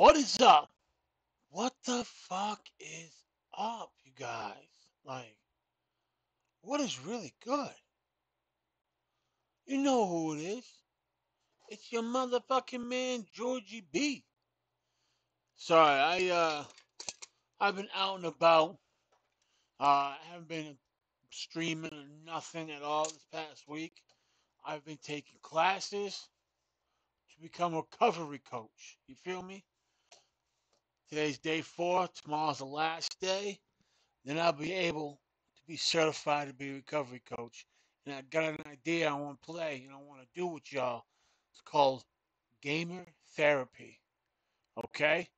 What is up? What the fuck is up, you guys? Like, what is really good? You know who it is. It's your motherfucking man, Georgie B. Sorry, I, uh, I've been out and about. Uh, I haven't been streaming or nothing at all this past week. I've been taking classes to become a recovery coach. You feel me? Today's day four. Tomorrow's the last day. Then I'll be able to be certified to be a recovery coach. And I got an idea I want to play and I want to do with y'all. It's called gamer therapy. Okay?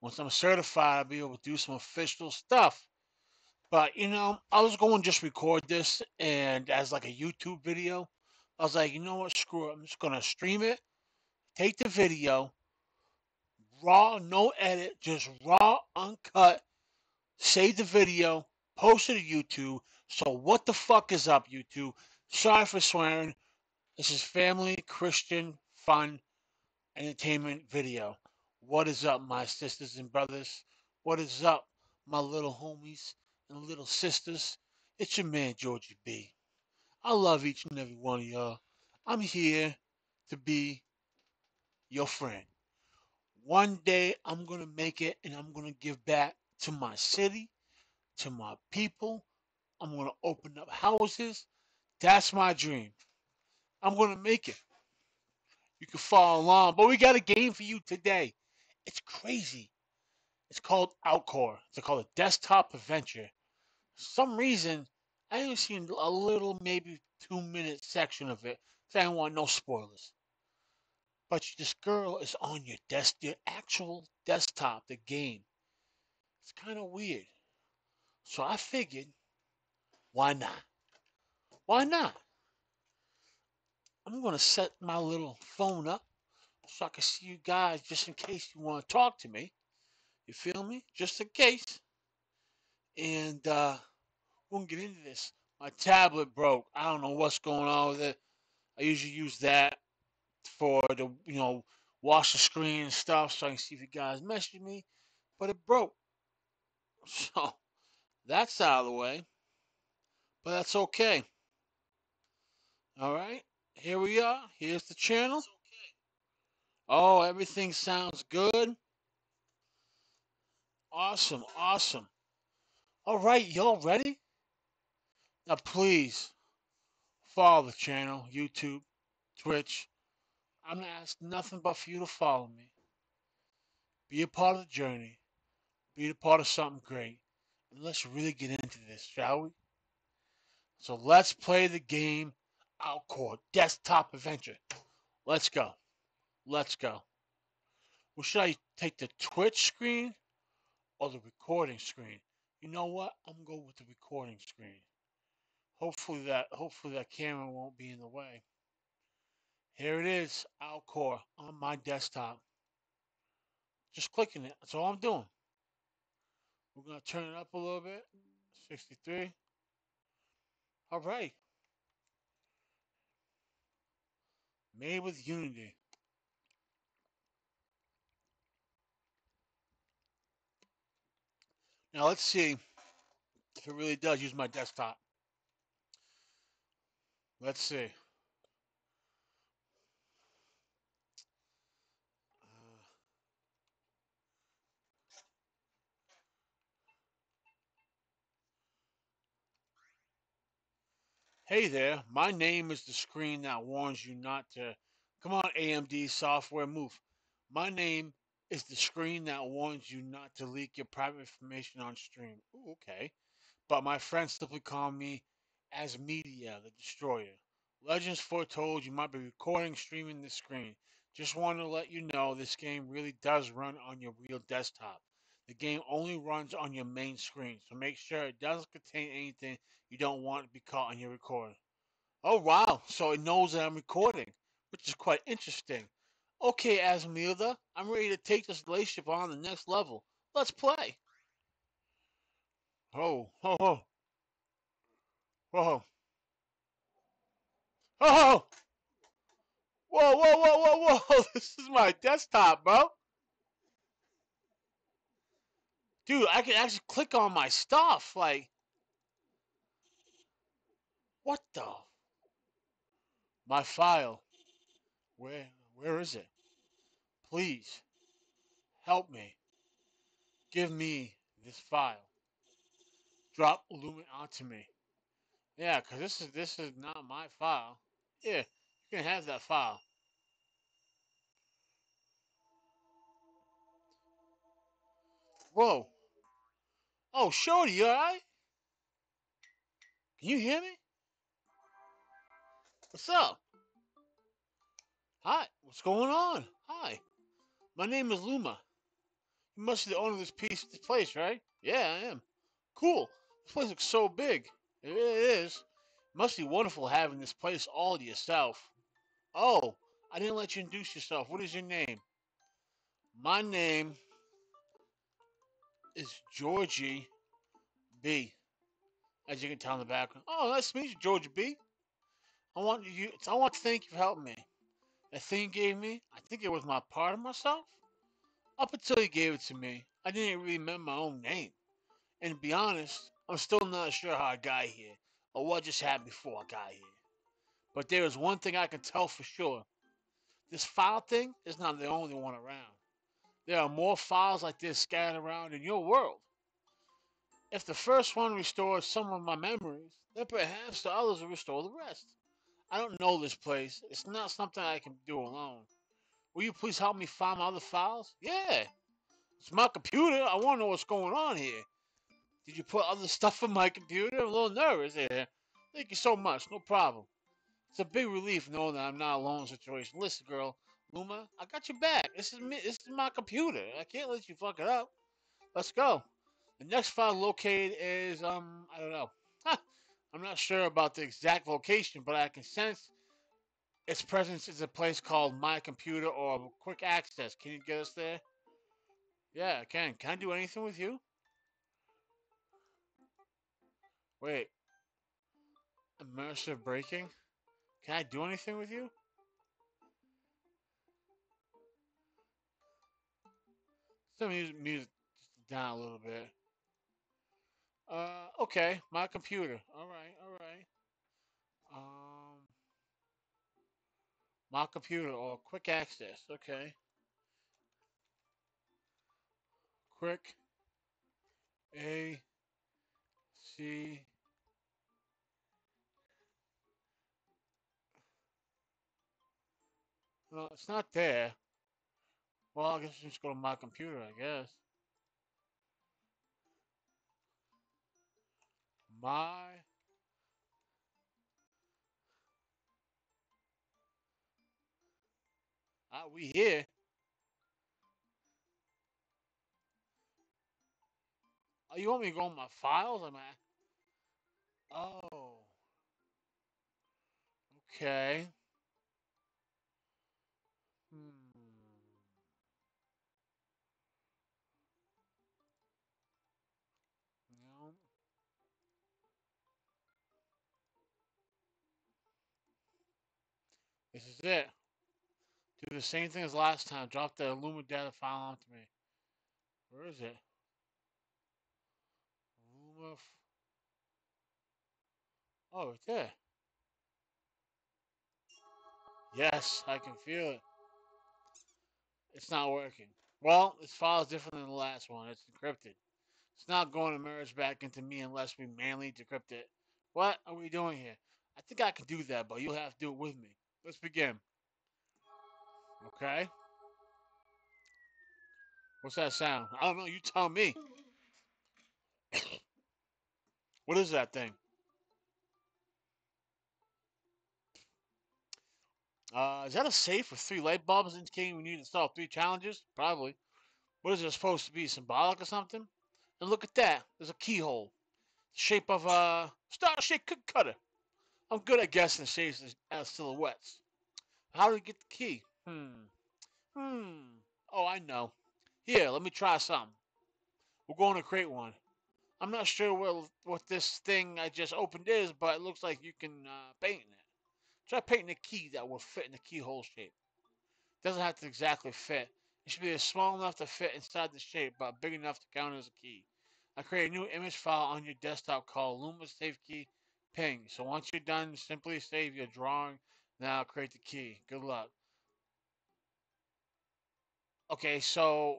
Once I'm certified, I'll be able to do some official stuff. But you know, I was going to just record this and as like a YouTube video. I was like, you know what, screw it. I'm just gonna stream it, take the video, raw, no edit, just raw, uncut, save the video, post it to YouTube. So what the fuck is up, YouTube? Sorry for swearing. This is family, Christian, fun, entertainment video. What is up, my sisters and brothers? What is up, my little homies and little sisters? It's your man, Georgie B. I love each and every one of y'all. I'm here to be your friend. One day I'm going to make it and I'm going to give back to my city, to my people. I'm going to open up houses. That's my dream. I'm going to make it. You can follow along. But we got a game for you today. It's crazy. It's called Outcore. It's called a desktop adventure. For some reason, I only seen a little, maybe two minute section of it. So I don't want no spoilers. But this girl is on your desk, your actual desktop, the game. It's kind of weird. So I figured, why not? Why not? I'm going to set my little phone up so I can see you guys just in case you want to talk to me. You feel me? Just in case. And uh, we'll get into this. My tablet broke. I don't know what's going on with it. I usually use that for the, you know, wash the screen and stuff so I can see if you guys message me. But it broke. So that's out of the way. But that's okay. All right. Here we are. Here's the channel. Oh, everything sounds good. Awesome. Awesome. All right. Y'all ready? Now, please follow the channel, YouTube, Twitch. I'm going to ask nothing but for you to follow me. Be a part of the journey. Be a part of something great. And let's really get into this, shall we? So let's play the game Outcore Desktop Adventure. Let's go. Let's go. Well, should I take the Twitch screen or the recording screen? You know what? I'm gonna go with the recording screen. Hopefully that hopefully that camera won't be in the way. Here it is, Outcore, on my desktop. Just clicking it. That's all I'm doing. We're gonna turn it up a little bit. 63. All right. Made with Unity. Now let's see if it really does use my desktop. Let's see. Hey there, my name is the screen that warns you not to. Come on, AMD software, move. My name is the screen that warns you not to leak your private information on stream. Ooh, okay. But my friends simply call me as Media, the Destroyer. Legends foretold you might be recording, streaming this screen. Just want to let you know this game really does run on your real desktop. The game only runs on your main screen, so make sure it doesn't contain anything you don't want to be caught on your recording. Oh wow, so it knows that I'm recording, which is quite interesting. Okay, Asmilda, I'm ready to take this relationship on the next level. Let's play. Oh, ho, ho. Whoa. Oh! Whoa, whoa, whoa, whoa, whoa! This is my desktop, bro. Dude, I can actually click on my stuff. Like, what the? My file. Where, where is it? Please, help me. Give me this file. Drop Lumen onto me. Yeah, cause this is this is not my file. Yeah, you can have that file. Whoa. Oh, Shorty, you alright? Can you hear me? What's up? Hi, what's going on? Hi. My name is Luma. You must be the owner of this piece this place, right? Yeah, I am. Cool. This place looks so big. It really is. Must be wonderful having this place all to yourself. Oh, I didn't let you introduce yourself. What is your name? My name is Georgie B. As you can tell in the background. Oh, nice to meet you, Georgie B. I want you. I want to thank you for helping me. The thing you gave me, I think it was my part of myself. Up until you gave it to me, I didn't really remember my own name. And to be honest, I'm still not sure how I got here or what just happened before I got here. But there is one thing I can tell for sure. This file thing is not the only one around. There are more files like this scattered around in your world. If the first one restores some of my memories, then perhaps the others will restore the rest. I don't know this place. It's not something I can do alone. Will you please help me find my other files? Yeah. It's my computer. I want to know what's going on here. Did you put other stuff in my computer? I'm a little nervous here. Thank you so much. No problem. It's a big relief knowing that I'm not alone in the situation. Listen, girl, Luma, I got your back. This is me. This is my computer. I can't let you fuck it up. Let's go. The next file located is um I don't know. I'm not sure about the exact location, but I can sense its presence is a place called My Computer or Quick Access. Can you get us there? Yeah, I can. Can I do anything with you? Wait. Immersive braking? Can I do anything with you? Some music, music down a little bit. Uh, okay, my computer. All right, all right. Um, my computer or quick access. Okay. Quick A C No, it's not there. Well, I guess I just go to my computer, I guess. My ah, we here. Oh, you want me to go on my files? Am I? Oh, okay. Is it. Do the same thing as last time. Drop the Luma data file onto me. Where is it? Luma. Oh, it's there. Yes, I can feel it. It's not working. Well, this file is different than the last one. It's encrypted. It's not going to merge back into me unless we manually decrypt it. What are we doing here? I think I can do that, but you'll have to do it with me. Let's begin. Okay? What's that sound? I don't know. You tell me. What is that thing? Uh, is that a safe with three light bulbs indicating we need to solve three challenges? Probably. What is it supposed to be? Symbolic or something? And look at that. There's a keyhole. The Shape of a star shaped cutter. I'm good at guessing shapes as, as silhouettes. How do we get the key? Hmm. Hmm. Oh, I know. Here, let me try something. We're going to create one. I'm not sure what, what this thing I just opened is, but it looks like you can uh, paint it. Try painting a key that will fit in the keyhole shape. Doesn't have to exactly fit. It should be small enough to fit inside the shape, but big enough to count as a key. I create a new image file on your desktop called Luma Save Key Ping. So once you're done, simply save your drawing. Now create the key. Good luck. Okay, so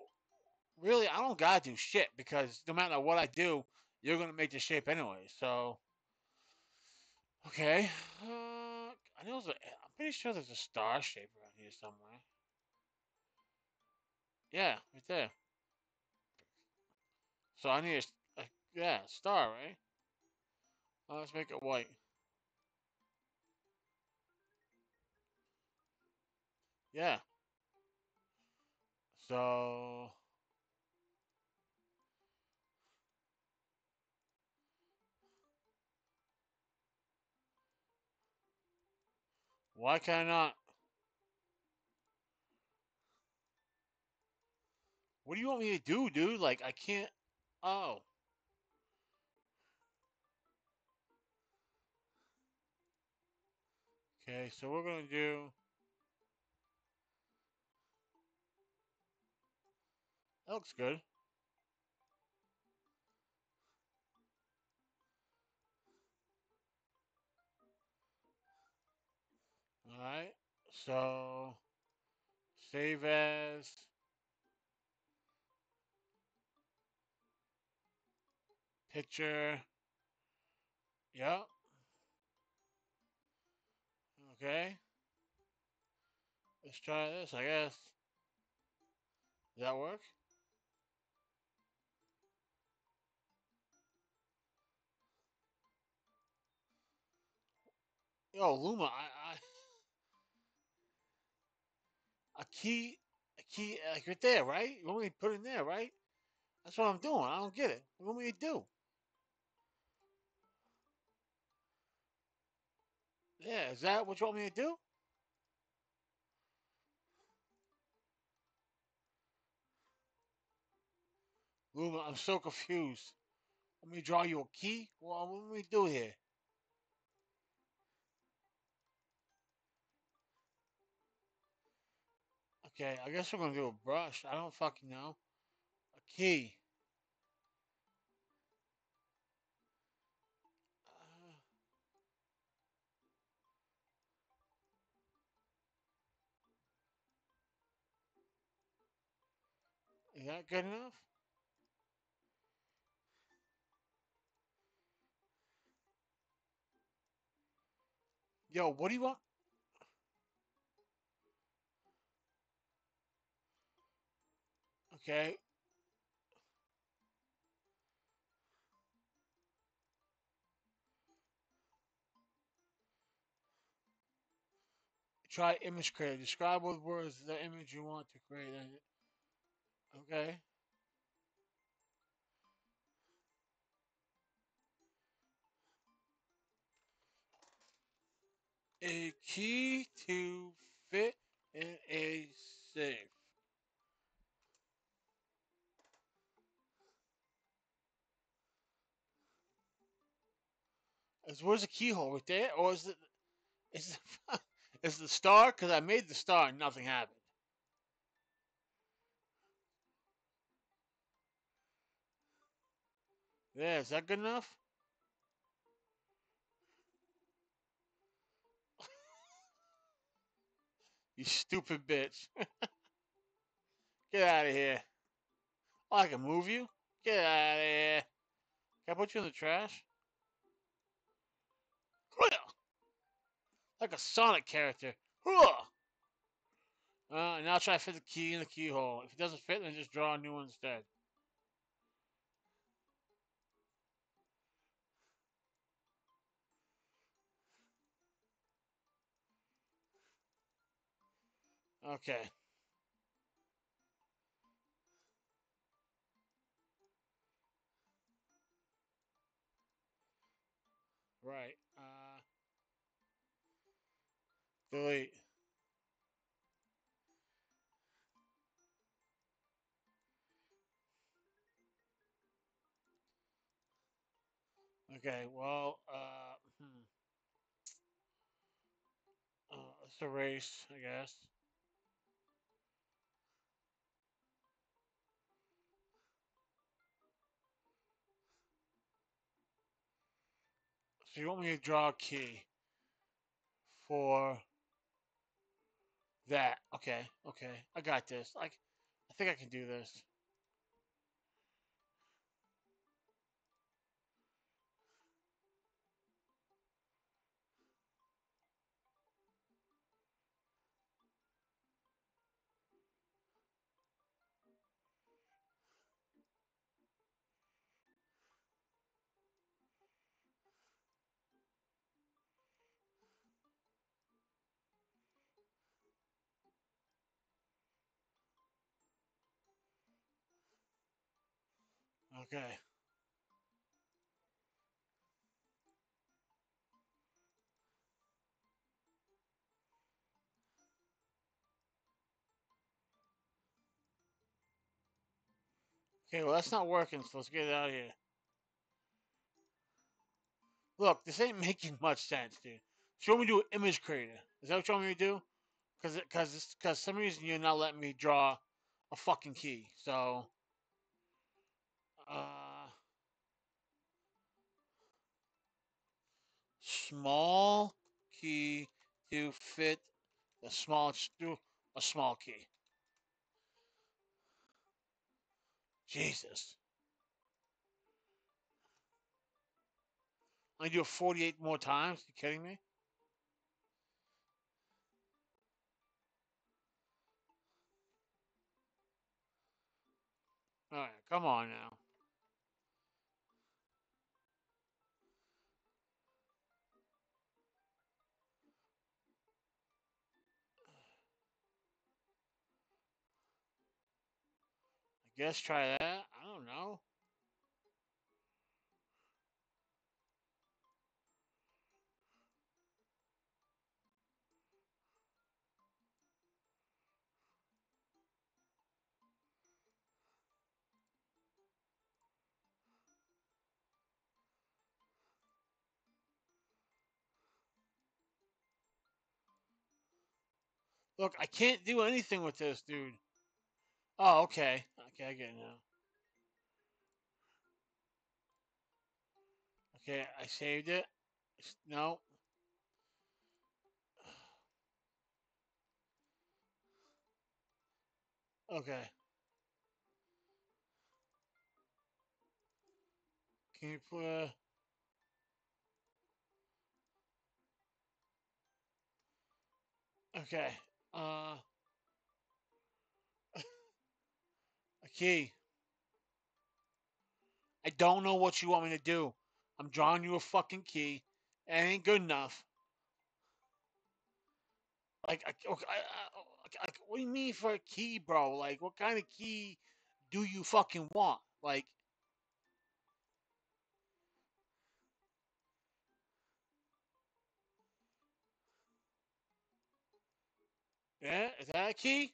really, I don't gotta do shit because no matter what I do, you're gonna make the shape anyway. So, okay, uh, I know. There's a, I'm pretty sure there's a star shape around here somewhere. Yeah, right there. So I need a, a yeah star, right? Let's make it white. Yeah. So why can I not? What do you want me to do, dude? Like I can't. Oh. Okay, so we're gonna do. That looks good. All right. So save as. Picture. Yep. Okay. Let's try this, I guess. Does that work? Yo, Luma, I, I a key, a key, like right there, right? You want me to put in there, right? That's what I'm doing. I don't get it. What do you want me to do? Yeah, is that what you want me to do? Luma, I'm so confused. Let me draw you a key? What do we do here? Okay, I guess we're gonna do a brush. I don't fucking know. A key. Is that good enough? Yo, what do you want? Okay, try image creator. Describe with words the image you want to create. Okay. A key to fit in a safe. Is where's the keyhole right there, or is it is is the star? Because I made the star and nothing happened. Yeah, is that good enough? You stupid bitch. Get out of here. Oh, I can move you? Get out of here. Can I put you in the trash? Like a Sonic character. Uh, and now try to fit the key in the keyhole. If it doesn't fit, then just draw a new one instead. Okay. Right. Uh, delete. Okay, well, uh, hmm. Uh, let's I guess. So you want me to draw a key for that? Okay, okay, I got this. I, I think I can do this. Okay. Okay, well that's not working, so let's get it out of here. Look, this ain't making much sense, dude. Show me do an image creator. Is that what you want me to do? Cause, cause, cause some reason you're not letting me draw a fucking key. So, uh, small key to fit the small do a small key. Jesus. I do it 48 more times? You kidding me? All right, come on now. Guess try that. I don't know. Look, I can't do anything with this, dude. Oh, okay. Okay, I get it now. Okay, I saved it. No. Okay. Can you put a... Okay. Uh... key. I don't know what you want me to do. I'm drawing you a fucking key. It ain't good enough. Like, I, I, I, what do you mean for a key, bro? Like, what kind of key do you fucking want? Like, yeah, is that a key?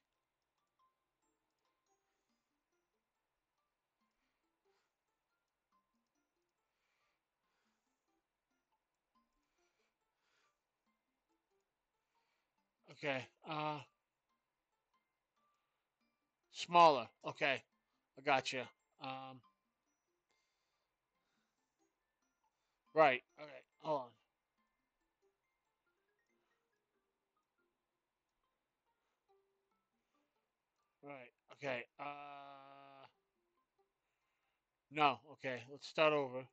Okay. Uh, smaller. Okay, I got you. Um, right. Okay. Hold on. Right. Okay. Uh, no. Okay. Let's start over.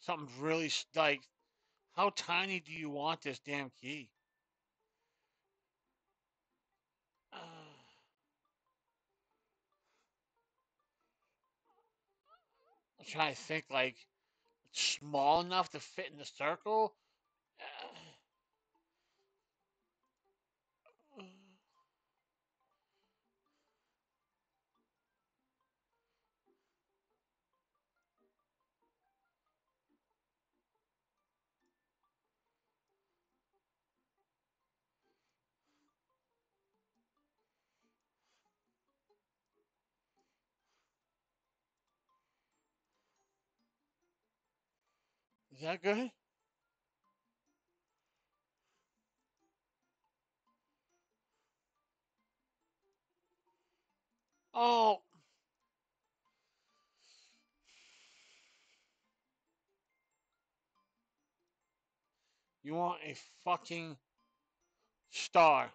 Something's really like. How tiny do you want this damn key? Uh, I'm trying to think. Like, small enough to fit in the circle. Is that good? Oh. You want a fucking star.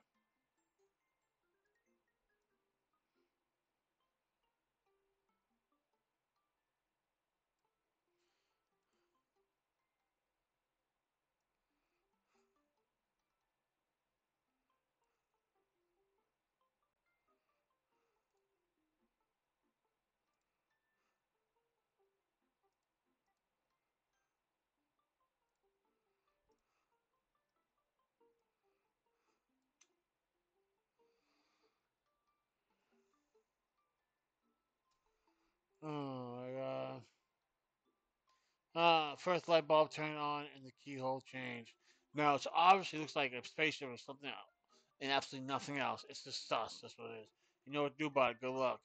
Uh, first light bulb turned on and the keyhole changed. Now, it obviously looks like a spaceship or something else, and absolutely nothing else. It's just sus. That's what it is. You know what do about it. Good luck.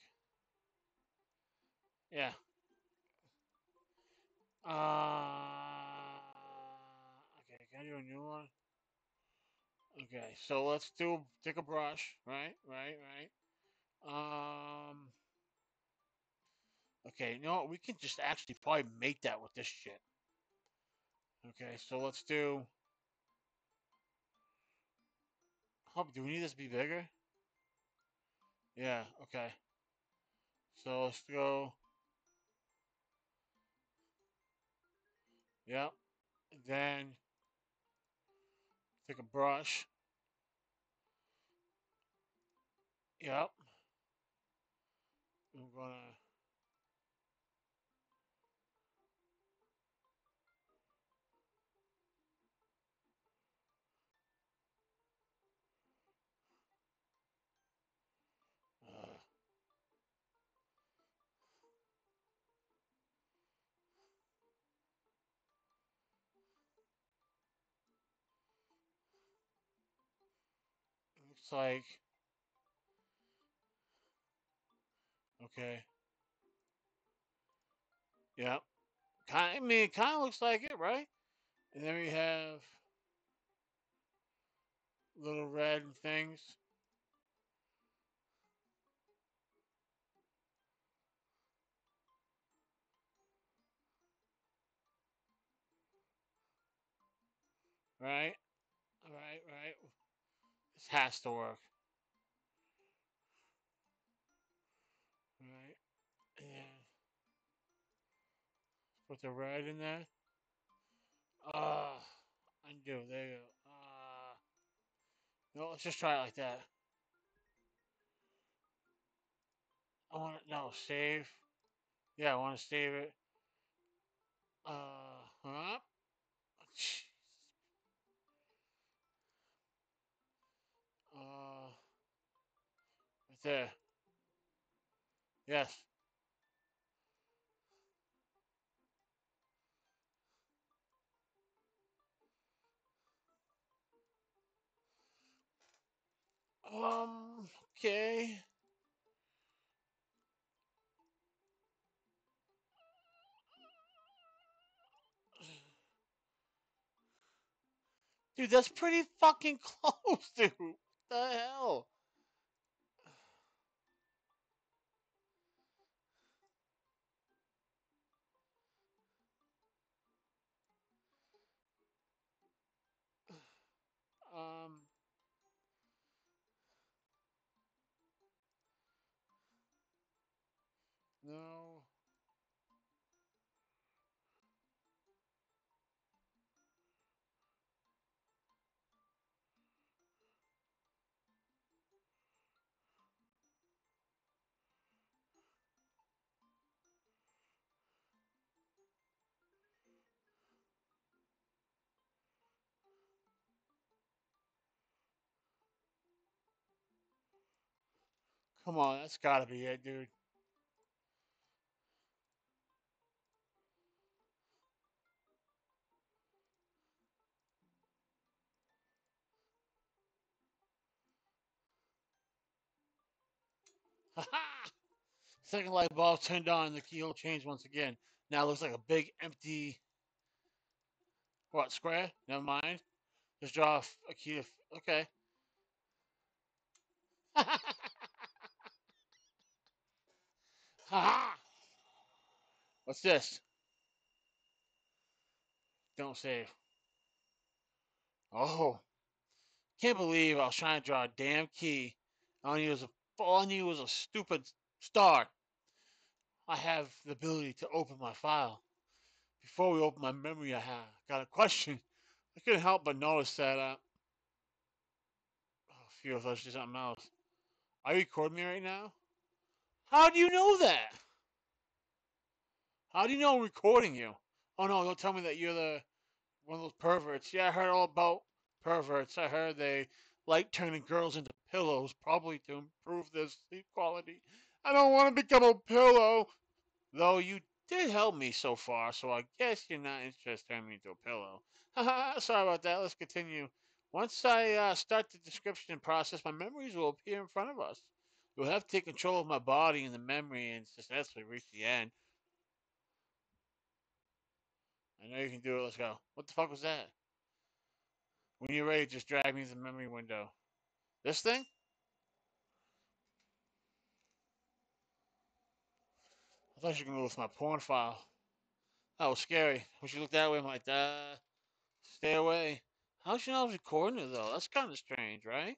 Yeah. Uh, okay, can I do a new one? Okay, so let's do take a brush, right, right, right. Um. Okay, you know what? We can just actually probably make that with this shit. Okay, so let's do. Do we need this to be bigger? Yeah. Okay. So let's go. Yep. Then take a brush. Yep. I'm gonna. Looks like. Okay. Kind. I mean, it kind of looks like it, right? And then we have little red things. Right. Has to work. Right. Yeah. put the red in there. Uh, undo. There you go. Uh, no, let's just try it like that. I want to, no, save. Yeah, I want to save it. Uh, huh? There. Yes. Um, okay. Dude, that's pretty fucking close, dude. What the hell? Um, Come on, that's gotta be it, dude. Haha! Second light bulb turned on, the keyhole changed once again. Now it looks like a big empty, what, square? Never mind. Just draw a key. Of, okay. Haha! What's this? Don't save. Oh, can't believe I was trying to draw a damn key. All I knew was a, all I knew was a stupid star. I have the ability to open my file. Before we open my memory, I have got a question. I couldn't help but notice that. Uh, oh, I thought it was just something else. Are you recording me right now? How do you know that? How do you know I'm recording you? Oh no, don't tell me that you're the one of those perverts. Yeah, I heard all about perverts. I heard they like turning girls into pillows, probably to improve their sleep quality. I don't want to become a pillow. Though you did help me so far, so I guess you're not interested in turning me into a pillow. Haha, sorry about that. Let's continue. Once I uh, start the decryption process, my memories will appear in front of us. You'll have to take control of my body and the memory and successfully reach the end. I know you can do it. Let's go. What the fuck was that? When you're ready, just drag me to the memory window. This thing? I thought you were gonna go with my porn file. That was scary. When she looked that way, I'm like, uh, stay away. How'd she know I was recording it though? That's kind of strange, right?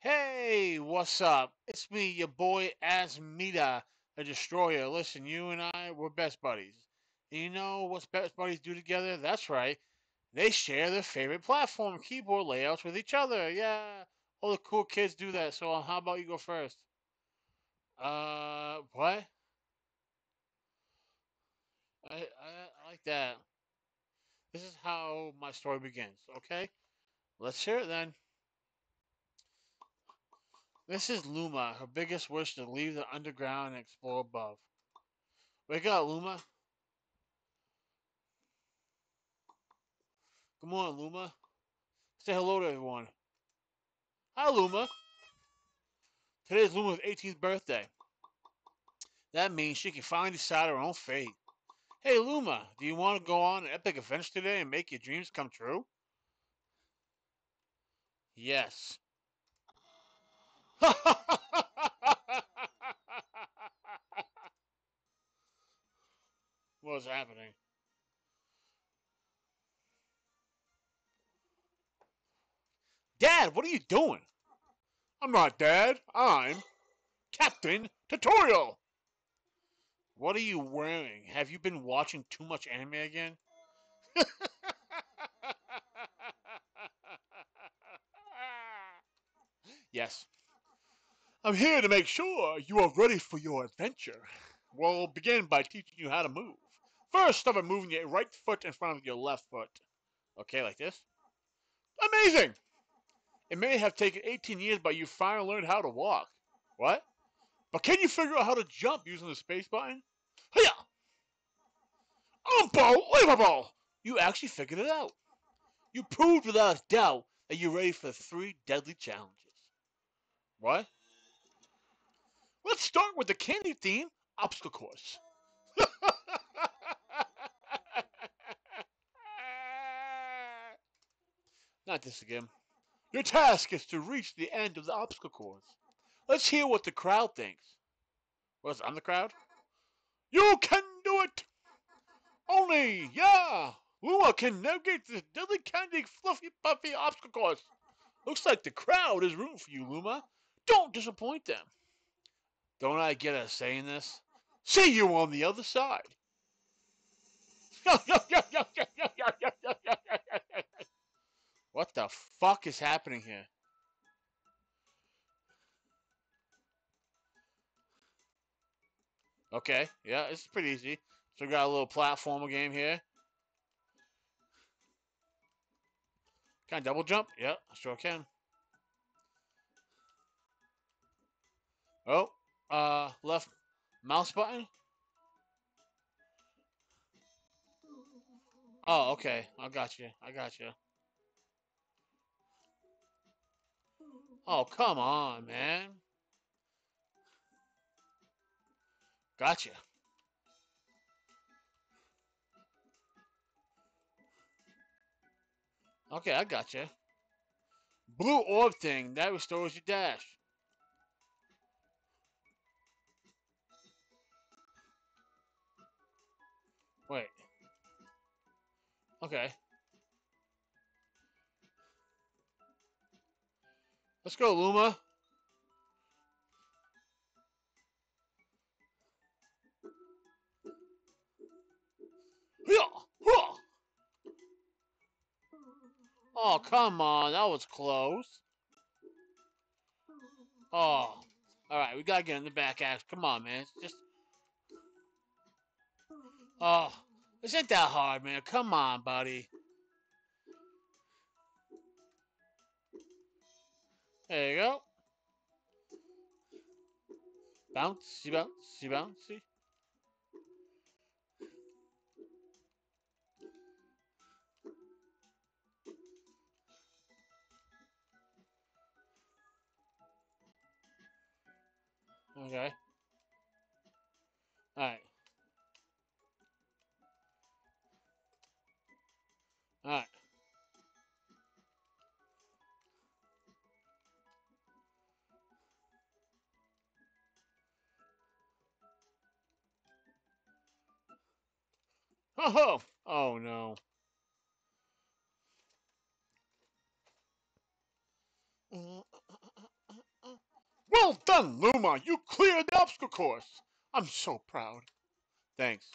Hey, what's up? It's me, your boy Asmita, a Destroyer. Listen, you and I, we're best buddies. And you know what best buddies do together? That's right. They share their favorite platform keyboard layouts with each other. Yeah, all the cool kids do that. So how about you go first? Uh, what? I, I, I like that. This is how my story begins, okay? Let's hear it then. This is Luma, her biggest wish to leave the underground and explore above. Wake up, Luma. Good morning, Luma. Say hello to everyone. Hi, Luma. Today is Luma's 18th birthday. That means she can finally decide her own fate. Hey, Luma, do you want to go on an epic adventure today and make your dreams come true? Yes. What's happening? Dad, what are you doing? I'm not Dad. I'm Captain Tutorial. What are you wearing? Have you been watching too much anime again? yes. I'm here to make sure you are ready for your adventure. We'll begin by teaching you how to move. First, start by moving your right foot in front of your left foot. Okay, like this. Amazing! It may have taken 18 years, but you finally learned how to walk. What? But can you figure out how to jump using the space button? Hiya! Unbelievable! You actually figured it out. You proved without a doubt that you're ready for three deadly challenges. What? Let's start with the candy theme obstacle course. Not this again. Your task is to reach the end of the obstacle course. Let's hear what the crowd thinks. Was I'm the crowd? You can do it! Only, yeah! Luma can navigate this deadly candy fluffy puffy obstacle course. Looks like the crowd is rooting for you, Luma. Don't disappoint them. Don't I get a say in this? See you on the other side. what the fuck is happening here? Okay, yeah, it's pretty easy. So we got a little platformer game here. Can I double jump? Yeah, I sure can. Oh, uh, left mouse button? Oh, okay. I got you. I got you. Oh, come on, man. Gotcha. Okay, I gotcha. Blue orb thing, that restores your dash. Okay. Let's go, Luma. Oh, come on. That was close. Oh. Alright, we gotta get in the back ass. Come on, man. It's just. Oh. This ain't that hard, man. Come on, buddy. There you go. Bouncy, bouncy, bouncy. Okay. Alright. Alright. Oh, oh no. Well done, Luma! You cleared the obstacle course! I'm so proud. Thanks.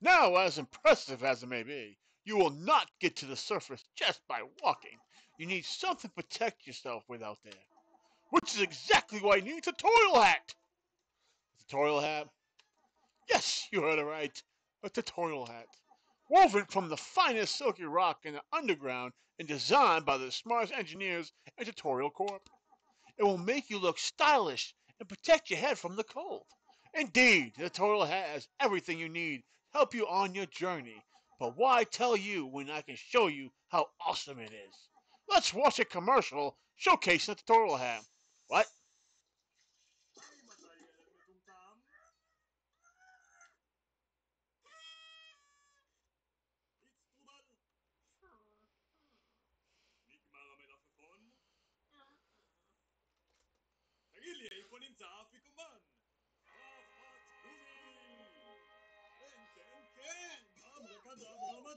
Now, as impressive as it may be, you will not get to the surface just by walking. You need something to protect yourself with out there. Which is exactly why you need a tutorial hat! A tutorial hat? Yes, you heard it right. A tutorial hat. Woven from the finest silky rock in the underground and designed by the smartest engineers in Tutorial Corp. It will make you look stylish and protect your head from the cold. Indeed, the tutorial hat has everything you need to help you on your journey. But why tell you when I can show you how awesome it is? Let's watch a commercial showcasing the tutorial hat. What?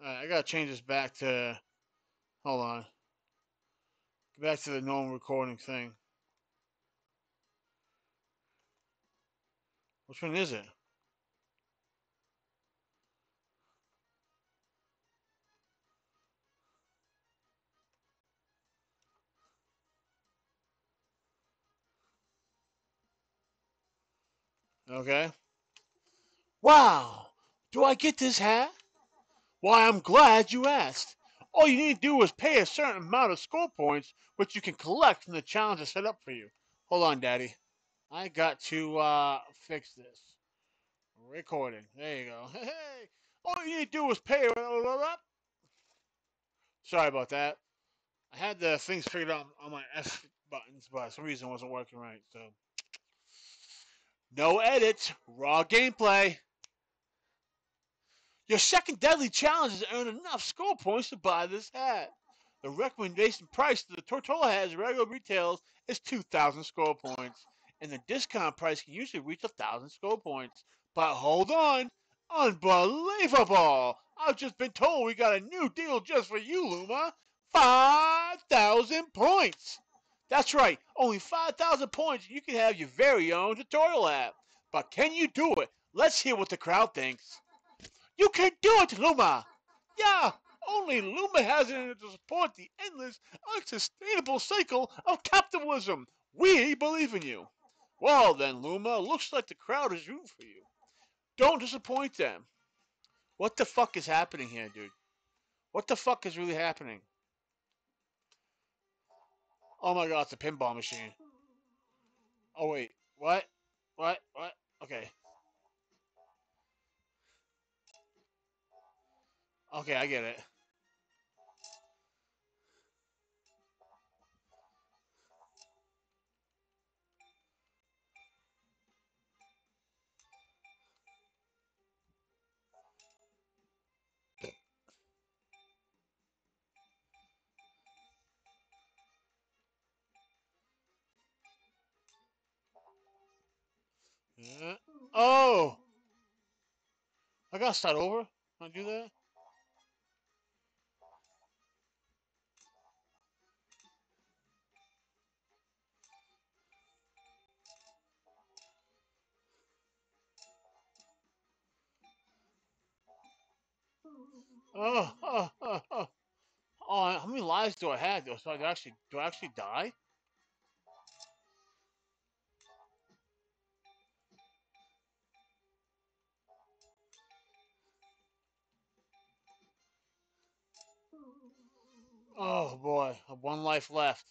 Alright, I gotta change this back to. Hold on. Back to the normal recording thing. Which one is it? Okay. Wow! Do I get this hat? Why, I'm glad you asked. All you need to do is pay a certain amount of score points, which you can collect from the challenges set up for you. Hold on, Daddy. I got to uh, fix this. Recording. There you go. Hey, all you need to do is pay. Sorry about that. I had the things figured out on my F buttons, but some reason it wasn't working right. So, no edits, raw gameplay. Your second deadly challenge is to earn enough score points to buy this hat. The recommendation price of the tutorial hat regular retails is 2,000 score points, and the discount price can usually reach 1,000 score points. But hold on, unbelievable! I've just been told we got a new deal just for you, Luma. 5,000 points! That's right, only 5,000 points and you can have your very own tutorial app. But can you do it? Let's hear what the crowd thinks. You can do it, Luma! Yeah, only Luma has it in it to support the endless, unsustainable cycle of capitalism. We believe in you. Well then, Luma, looks like the crowd is rooting for you. Don't disappoint them. What the fuck is happening here, dude? What the fuck is really happening? Oh my god, it's a pinball machine. Oh wait, what? What? What? Okay. Okay, I get it. Oh! I gotta start over. I do that? Oh, oh, oh, oh. Oh, how many lives do I have? though? So I actually do I actually die? Oh boy, I have one life left.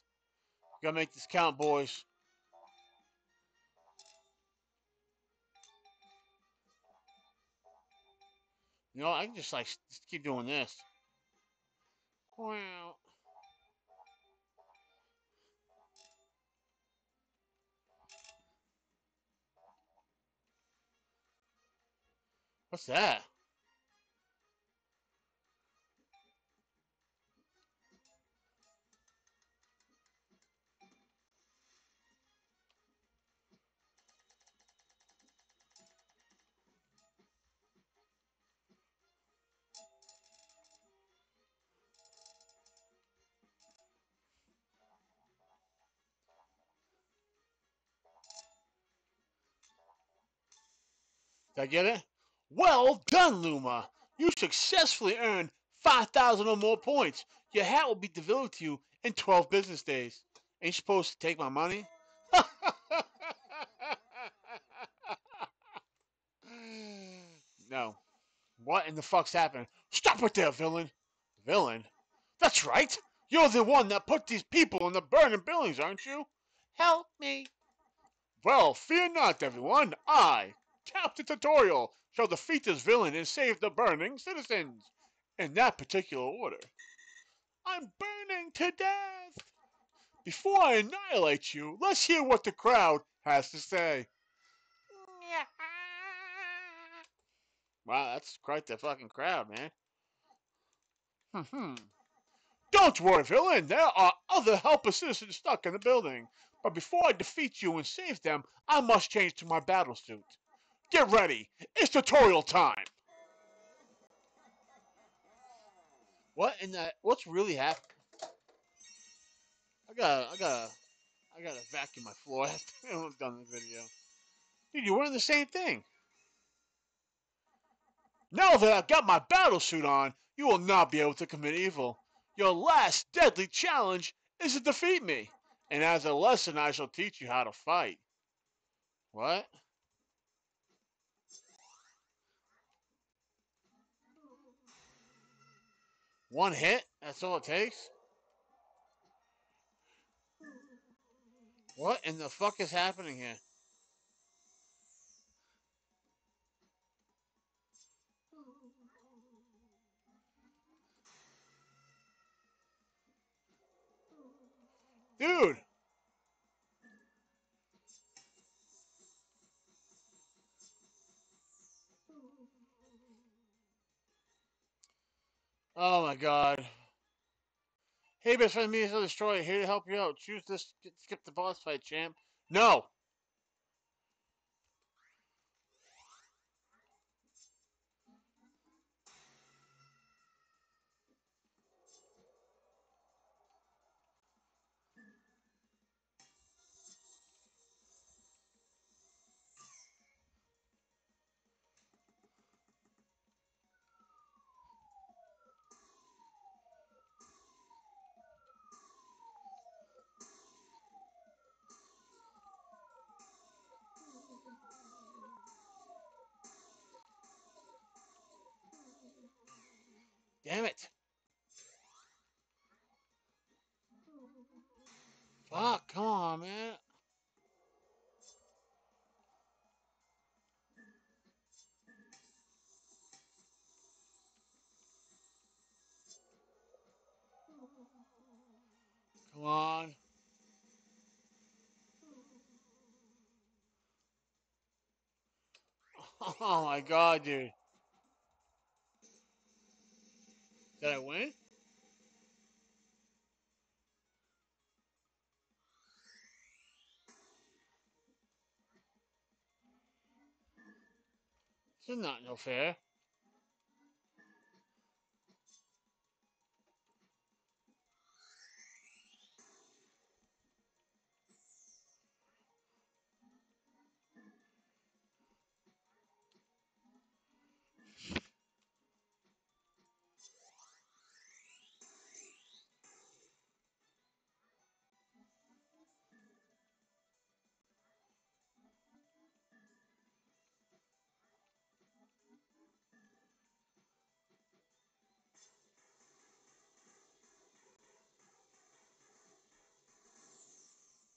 Gotta make this count, boys. You know, I can just like just keep doing this. Wow. What's that? Did I get it? Well done, Luma. You successfully earned 5,000 or more points. Your hat will be delivered to you in 12 business days. Ain't supposed to take my money? no. What in the fuck's happening? Stop it there, villain. Villain? That's right. You're the one that put these people in the burning buildings, aren't you? Help me. Well, fear not, everyone. I, Captain Tutorial, shall defeat this villain and save the burning citizens. In that particular order. I'm burning to death. Before I annihilate you, let's hear what the crowd has to say. Wow, that's quite the fucking crowd, man. Hmm. Don't worry, villain. There are other helpless citizens stuck in the building. But before I defeat you and save them, I must change to my battle suit. Get ready. It's tutorial time. What in the? What's really happening? I gotta, I gotta, I gotta vacuum my floor after I'm done the video. Dude, you're wearing the same thing. Now that I've got my battle suit on, you will not be able to commit evil. Your last deadly challenge is to defeat me. And as a lesson, I shall teach you how to fight. What? One hit? That's all it takes? What in the fuck is happening here? Dude! Oh my god. Hey, best friend, me Destroyer, here to help you out. Choose this, skip the boss fight, champ. No! Oh my god, dude. Did I win? This is not no fair.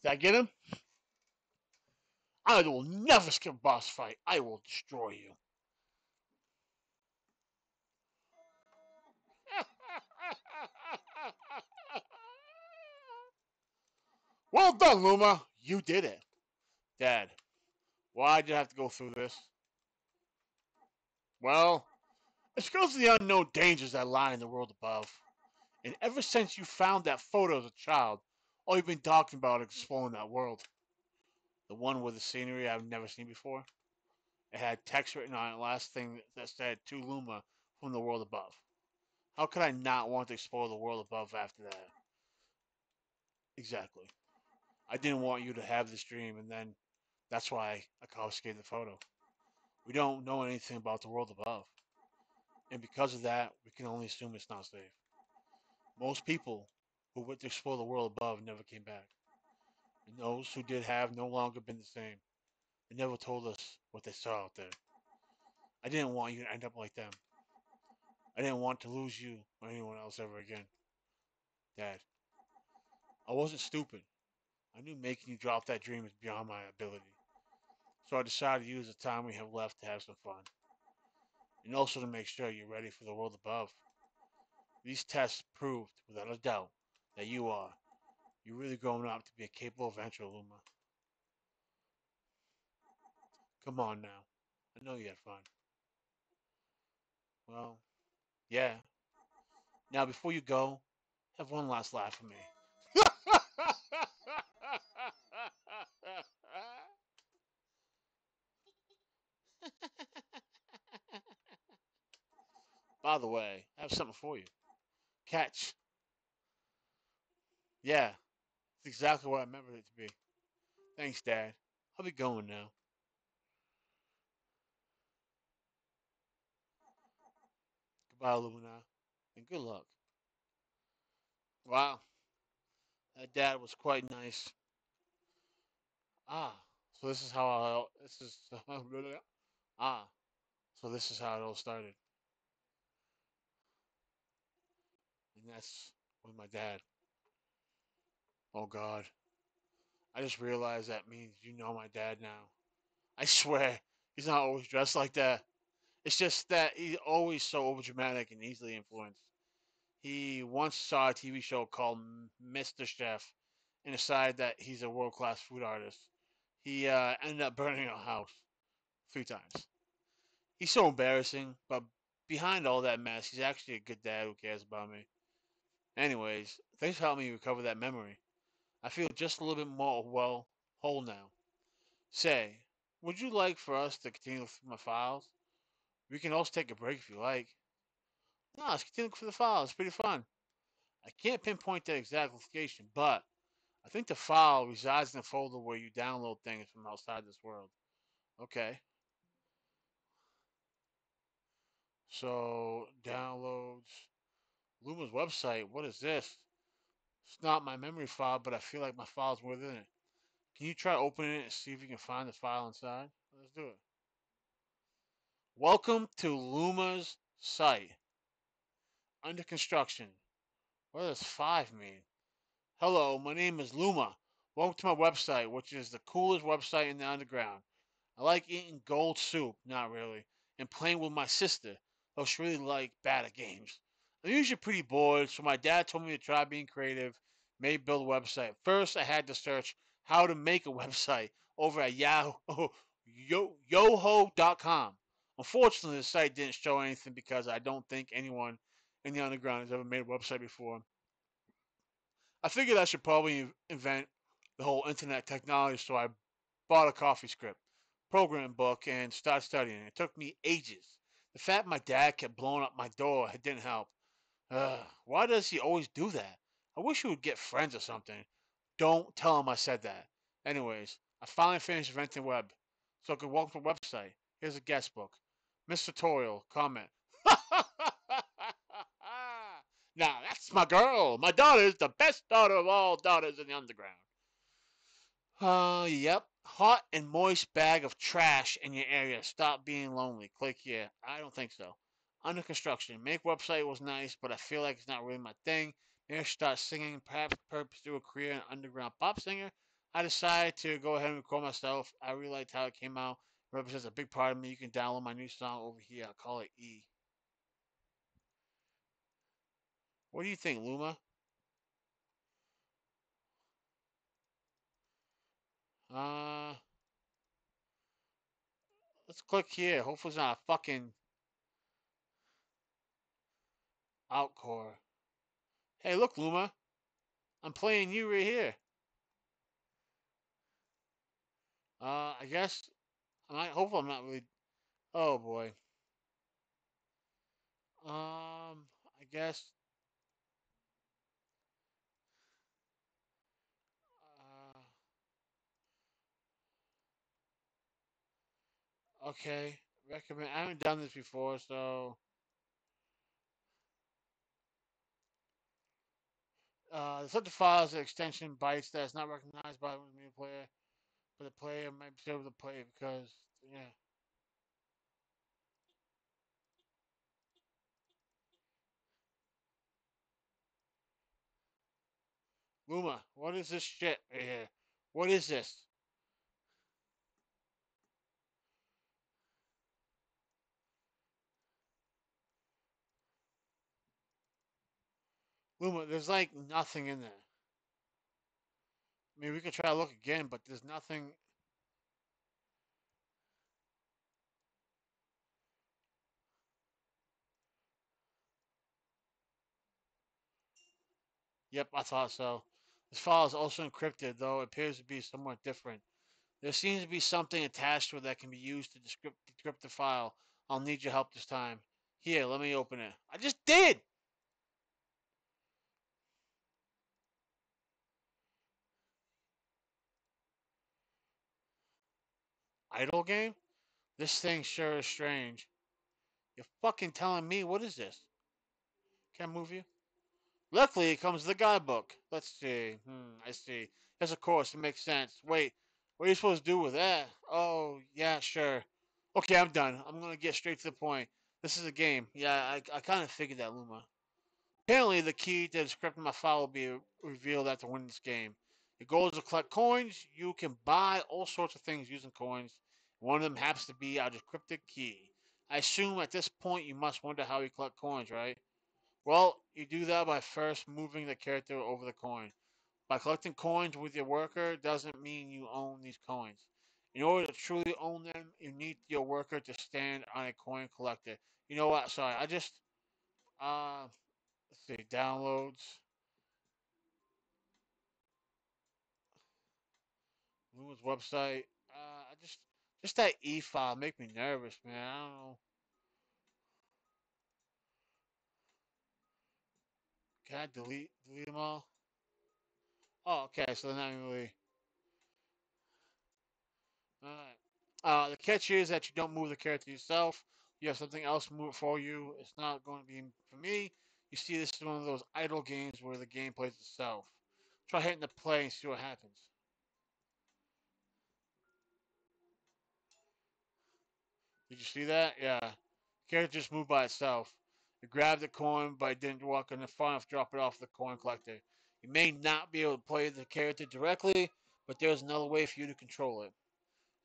Did I get him? I will never skip a boss fight. I will destroy you. well done, Luma. You did it. Dad, why'd you have to go through this? Well, it's because of the unknown dangers that lie in the world above. And ever since you found that photo as a child, all you've been talking about exploring that world. The one with the scenery I've never seen before. It had text written on it, last thing that said to Luma from the world above. How could I not want to explore the world above after that? Exactly. I didn't want you to have this dream, and then that's why I confiscated the photo. We don't know anything about the world above. And because of that, we can only assume it's not safe. Most people who went to explore the world above never came back. And those who did have no longer been the same. They never told us what they saw out there. I didn't want you to end up like them. I didn't want to lose you or anyone else ever again. Dad, I wasn't stupid. I knew making you drop that dream was beyond my ability. So I decided to use the time we have left to have some fun. And also to make sure you're ready for the world above. These tests proved, without a doubt, that you are. You're really growing up to be a capable adventurer, Luma. Come on now. I know you had fun. Well, yeah. Now, before you go, have one last laugh with me. By the way, I have something for you. Catch. Yeah, it's exactly what I remembered it to be. Thanks, Dad. I'll be going now. Goodbye, Luma, and good luck. Wow, that dad was quite nice. Ah, so this is how I, this is ah, so this is how it all started, and that's with my dad. Oh God, I just realized that means you know my dad now. I swear, he's not always dressed like that. It's just that he's always so overdramatic and easily influenced. He once saw a TV show called Mr. Chef and decided that he's a world class food artist. He uh, ended up burning our house three times. He's so embarrassing, but behind all that mess, he's actually a good dad who cares about me. Anyways, thanks for helping me recover that memory. I feel just a little bit more, well, whole now. Say, would you like for us to continue through my files? We can also take a break if you like. No, let's continue for the file. It's pretty fun. I can't pinpoint that exact location, but I think the file resides in the folder where you download things from outside this world. Okay. So, downloads. Luma's website. What is this? It's not my memory file, but I feel like my file's within it. Can you try opening it and see if you can find the file inside? Let's do it. Welcome to Luma's site. Under construction. What does five mean? Hello, my name is Luma. Welcome to my website, which is the coolest website in the underground. I like eating gold soup, not really, and playing with my sister, though she really like bad games. I'm usually pretty bored, so my dad told me to try being creative, maybe build a website. First, I had to search how to make a website over at Yahoo, yo, yoho.com. Unfortunately, the site didn't show anything because I don't think anyone in the underground has ever made a website before. I figured I should probably invent the whole internet technology, so I bought a coffee script, program book, and started studying. It took me ages. The fact my dad kept blowing up my door didn't help. Ugh, why does he always do that? I wish we would get friends or something. Don't tell him I said that. Anyways, I finally finished inventing web, so I could walk the website. Here's a guest book. Miss Tutorial, comment. now that's my girl. My daughter's the best daughter of all daughters in the underground. Uh, yep. Hot and moist bag of trash in your area. Stop being lonely. Click here. I don't think so. Under construction. Make website was nice, but I feel like it's not really my thing. Maybe I should start singing. Perhaps purpose pursue a career in underground pop singer. I decided to go ahead and record myself. I really liked how it came out. It represents a big part of me. You can download my new song over here. I'll call it E. What do you think, Luma? Uh, let's click here. Hopefully, it's not a fucking outcore. Hey, look, Luma. I'm playing you right here. Uh, I guess. I. Hopefully, I'm not really. Oh boy. Um, I guess. Uh, okay. Recommend. I haven't done this before, so. Uh, the subject file is an extension bytes that is not recognized by the media player, but the player might be able to play it because, yeah. Luma, what is this shit right here? What is this? Luma, there's like nothing in there. I mean, we could try to look again, but there's nothing. Yep, I thought so. This file is also encrypted, though it appears to be somewhat different. There seems to be something attached to it that can be used to decrypt, decrypt the file. I'll need your help this time. Here, let me open it. I just did! Idle game? This thing sure is strange. You're fucking telling me what is this? Can't move you? Luckily, it comes the guidebook. Let's see. Hmm, I see. Yes, of course, it makes sense. Wait, what are you supposed to do with that? Oh, yeah, sure. Okay, I'm done. I'm gonna get straight to the point. This is a game. Yeah, I, I kind of figured that, Luma. Apparently, the key to decrypting my file will be revealed after winning this game. Your goal is to collect coins. You can buy all sorts of things using coins. One of them happens to be our decrypted key. I assume at this point you must wonder how you collect coins, right? Well, you do that by first moving the character over the coin. By collecting coins with your worker doesn't mean you own these coins. In order to truly own them, you need your worker to stand on a coin collector. You know what? Sorry, I just uh let's see, downloads. Luma's website. Just that E file make me nervous, man. I don't know. Can I delete delete them all? Oh, okay, so they're not really Alright. Uh, the catch is that you don't move the character yourself. You have something else move it for you. It's not going to be for me. You see, this is one of those idle games where the game plays itself. Try hitting the play and see what happens. Did you see that? Yeah. The character just moved by itself. You grab the coin, but it didn't walk in the far enough drop it off the coin collector. You may not be able to play the character directly, but there's another way for you to control it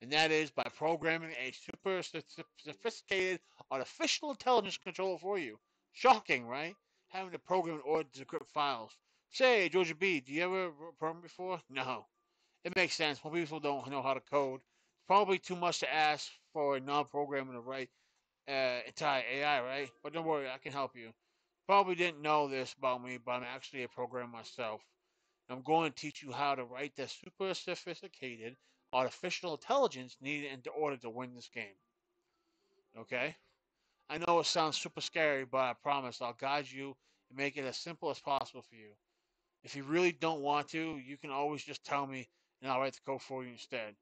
and that is by programming a super sophisticated artificial intelligence controller for you. Shocking, right? Having to program in order to decrypt files. Say, GeorgieB, do you ever program before? No. It makes sense. Most people don't know how to code. It's probably too much to ask for a non-programmer to write uh, entire AI, right? But don't worry, I can help you. Probably didn't know this about me, but I'm actually a programmer myself. I'm going to teach you how to write the super sophisticated artificial intelligence needed in order to win this game. Okay? I know it sounds super scary, but I promise I'll guide you and make it as simple as possible for you. If you really don't want to, you can always just tell me and I'll write the code for you instead.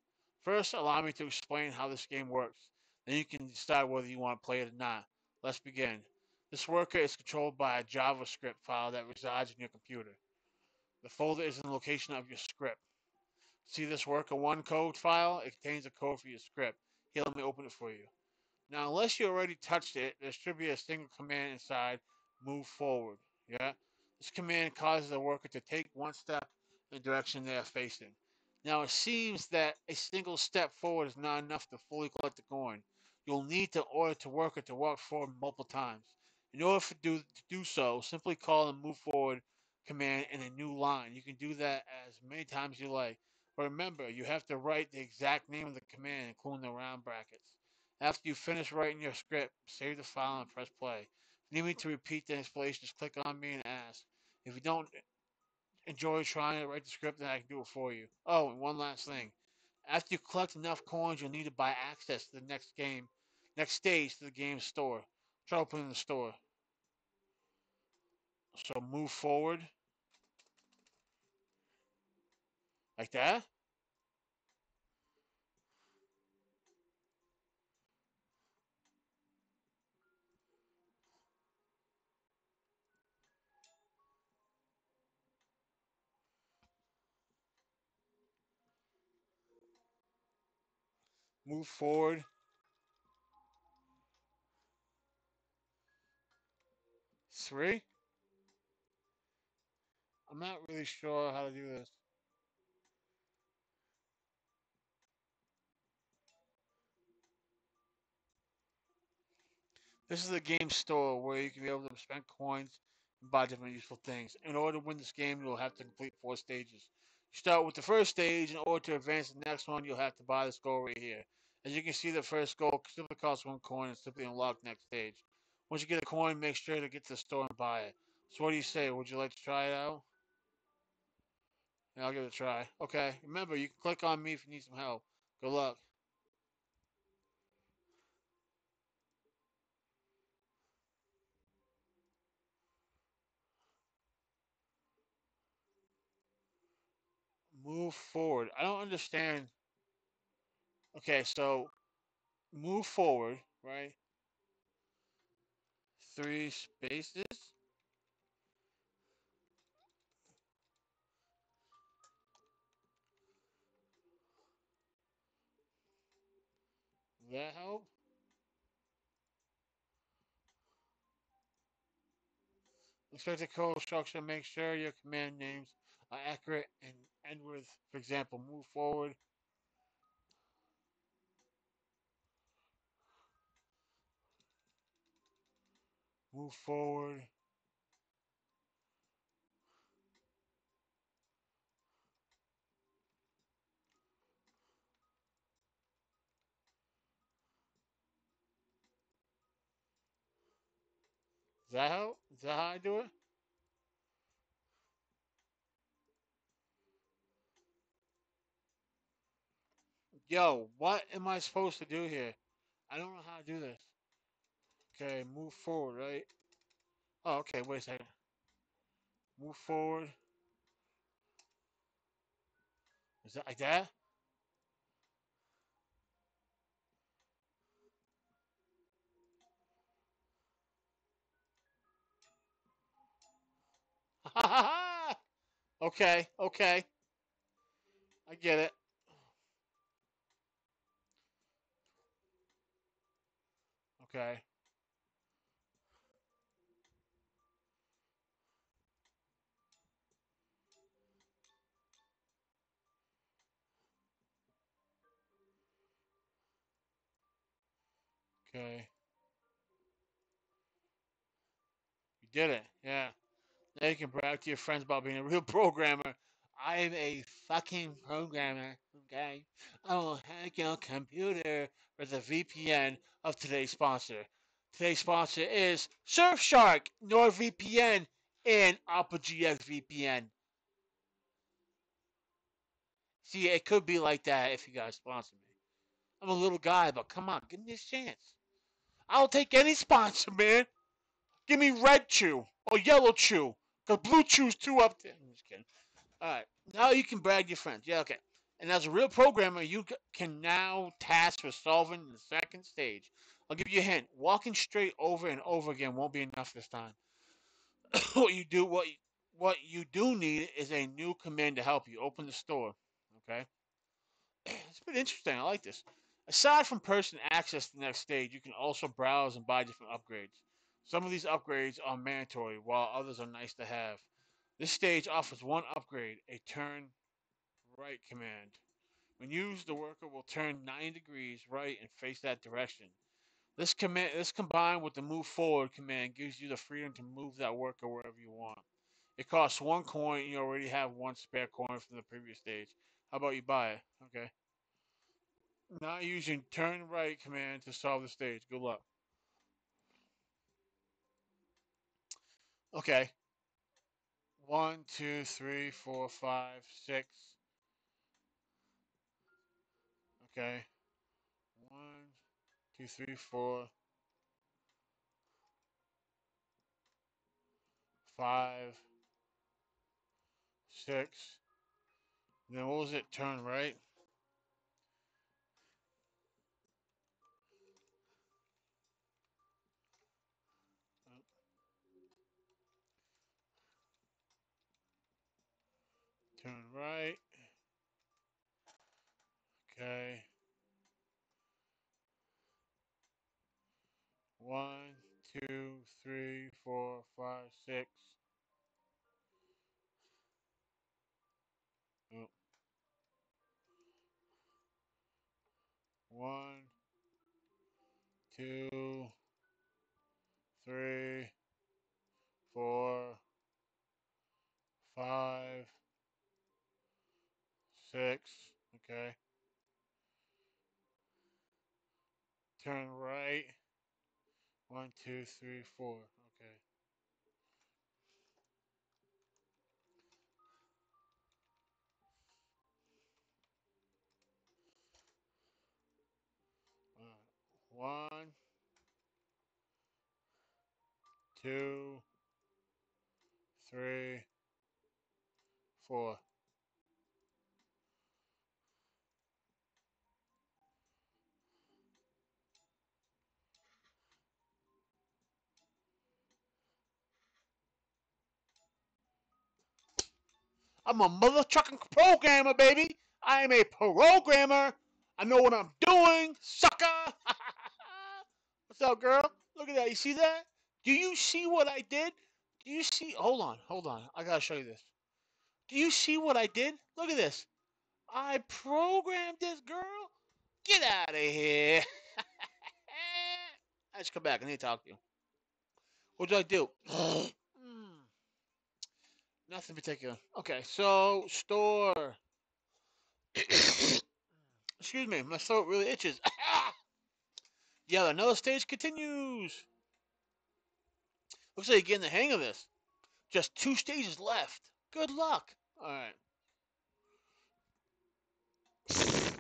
First, allow me to explain how this game works. Then you can decide whether you want to play it or not. Let's begin. This worker is controlled by a JavaScript file that resides in your computer. The folder is in the location of your script. See this worker one code file? It contains a code for your script. Here, let me open it for you. Now, unless you already touched it, there should be a single command inside, move forward. Yeah? This command causes the worker to take one step in the direction they are facing. Now it seems that a single step forward is not enough to fully collect the coin. You'll need to order to work worker to walk forward multiple times. In order to do, to do so, simply call the move forward command in a new line. You can do that as many times as you like. But remember, you have to write the exact name of the command, including the round brackets. After you finish writing your script, save the file and press play. If you need me to repeat the installation, just click on me and ask. If you don't enjoy trying to write the script, and I can do it for you. Oh, and one last thing. After you collect enough coins, you'll need to buy access to the next game, next stage to the game's store. Try opening the store. So move forward. Like that? Move forward. Three? I'm not really sure how to do this. This is a game store where you can be able to spend coins and buy different useful things. In order to win this game, you'll have to complete four stages. You start with the first stage. In order to advance the next one, you'll have to buy this goal right here. As you can see, the first goal simply costs one coin and simply unlock next stage. Once you get a coin, make sure to get to the store and buy it. So what do you say? Would you like to try it out? Yeah, I'll give it a try. Okay, remember, you can click on me if you need some help. Good luck. Move forward. I don't understand. Okay, so move forward, right? Three spaces. That help? Inspect the code structure. Make sure your command names are accurate and end with, for example, move forward. Move forward. Is that how? Is that how I do it? Yo, what am I supposed to do here? I don't know how to do this. Okay, move forward, right? Oh, okay, wait a second. Move forward. Is that like that? okay, okay. I get it. Okay. Okay. You did it. Yeah. Now you can brag to your friends about being a real programmer. I'm a fucking programmer. Okay. I will hack your computer with a VPN of today's sponsor. Today's sponsor is Surfshark, NordVPN, and AlphaGX VPN. See, it could be like that if you guys sponsor me. I'm a little guy, but come on, give me a chance. I'll take any sponsor, man. Give me red chew or yellow chew. Cause blue chew's too up there. I'm just kidding. Alright. Now you can brag your friends. Yeah, okay. And as a real programmer, you can now task for solving the second stage. I'll give you a hint. Walking straight over and over again won't be enough this time. what you do what what you do need is a new command to help you open the store. Okay? It's pretty interesting. I like this. Aside from person access to the next stage, you can also browse and buy different upgrades. Some of these upgrades are mandatory, while others are nice to have. This stage offers one upgrade, a turn right command. When used, the worker will turn 90 degrees right and face that direction. This command, this combined with the move forward command, gives you the freedom to move that worker wherever you want. It costs one coin. You already have one spare coin from the previous stage. How about you buy it? Okay. Now using turn right command to solve the stage. Good luck. Okay. One, two, three, four, five, six. Okay. One, two, three, four, five, six. Then what was it? Turn right. Turn right. Okay. One, two, three, four, five, six. Oh. One, two, three, four, five, six. Okay. Turn right. One, two, three, four. Okay. One, two, three, four. I'm a mother trucking programmer, baby. I am a programmer. I know what I'm doing, sucker. What's up, girl? Look at that. You see that? Do you see what I did? Do you see? Hold on, hold on. I gotta show you this. Do you see what I did? Look at this. I programmed this girl. Get out of here. I just come back. I need to talk to you. What do I do? Nothing particular. Okay, so store. Excuse me, my throat really itches. yeah, another stage continues. Looks like you're getting the hang of this. Just two stages left. Good luck. All right.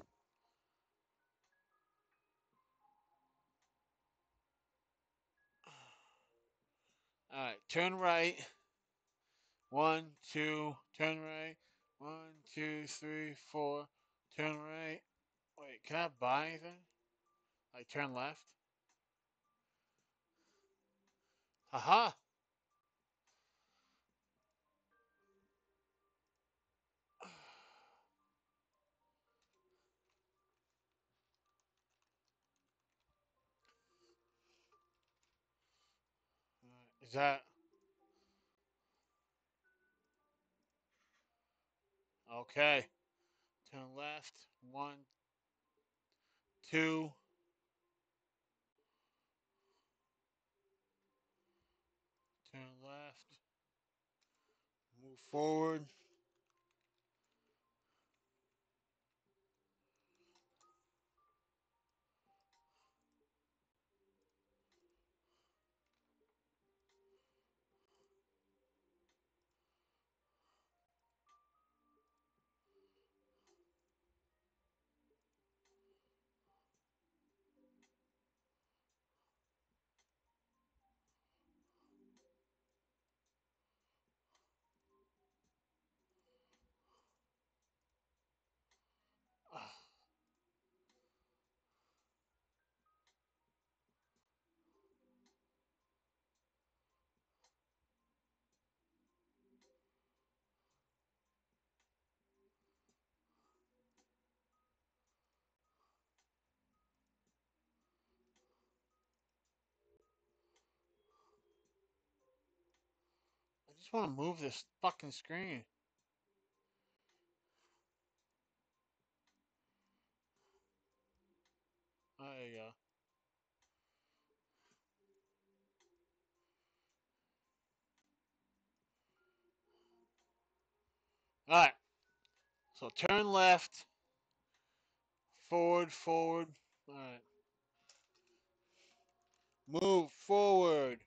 All right, turn right. One, two, turn right. One, two, three, four, turn right. Wait, can I buy anything? Like turn left? Haha. Is that okay? Turn left. One, two. Turn left. Move forward. just want to move this fucking screen. Ah, there you go. Alright. So turn left. Forward, forward. Alright. Move forward.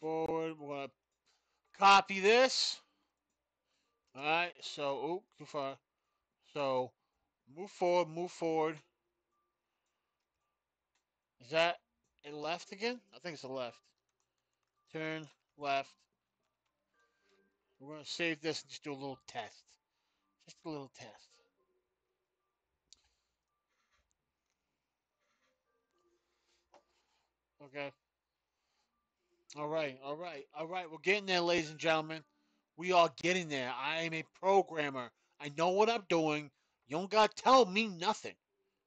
Forward. We're gonna copy this. All right. So, oop, too far. So, move forward. Move forward. Is that a left again? I think it's a left. Turn left. We're gonna save this and just do a little test. Just a little test. Okay. All right, all right, all right. We're getting there, ladies and gentlemen. We are getting there. I am a programmer. I know what I'm doing. You don't gotta tell me nothing.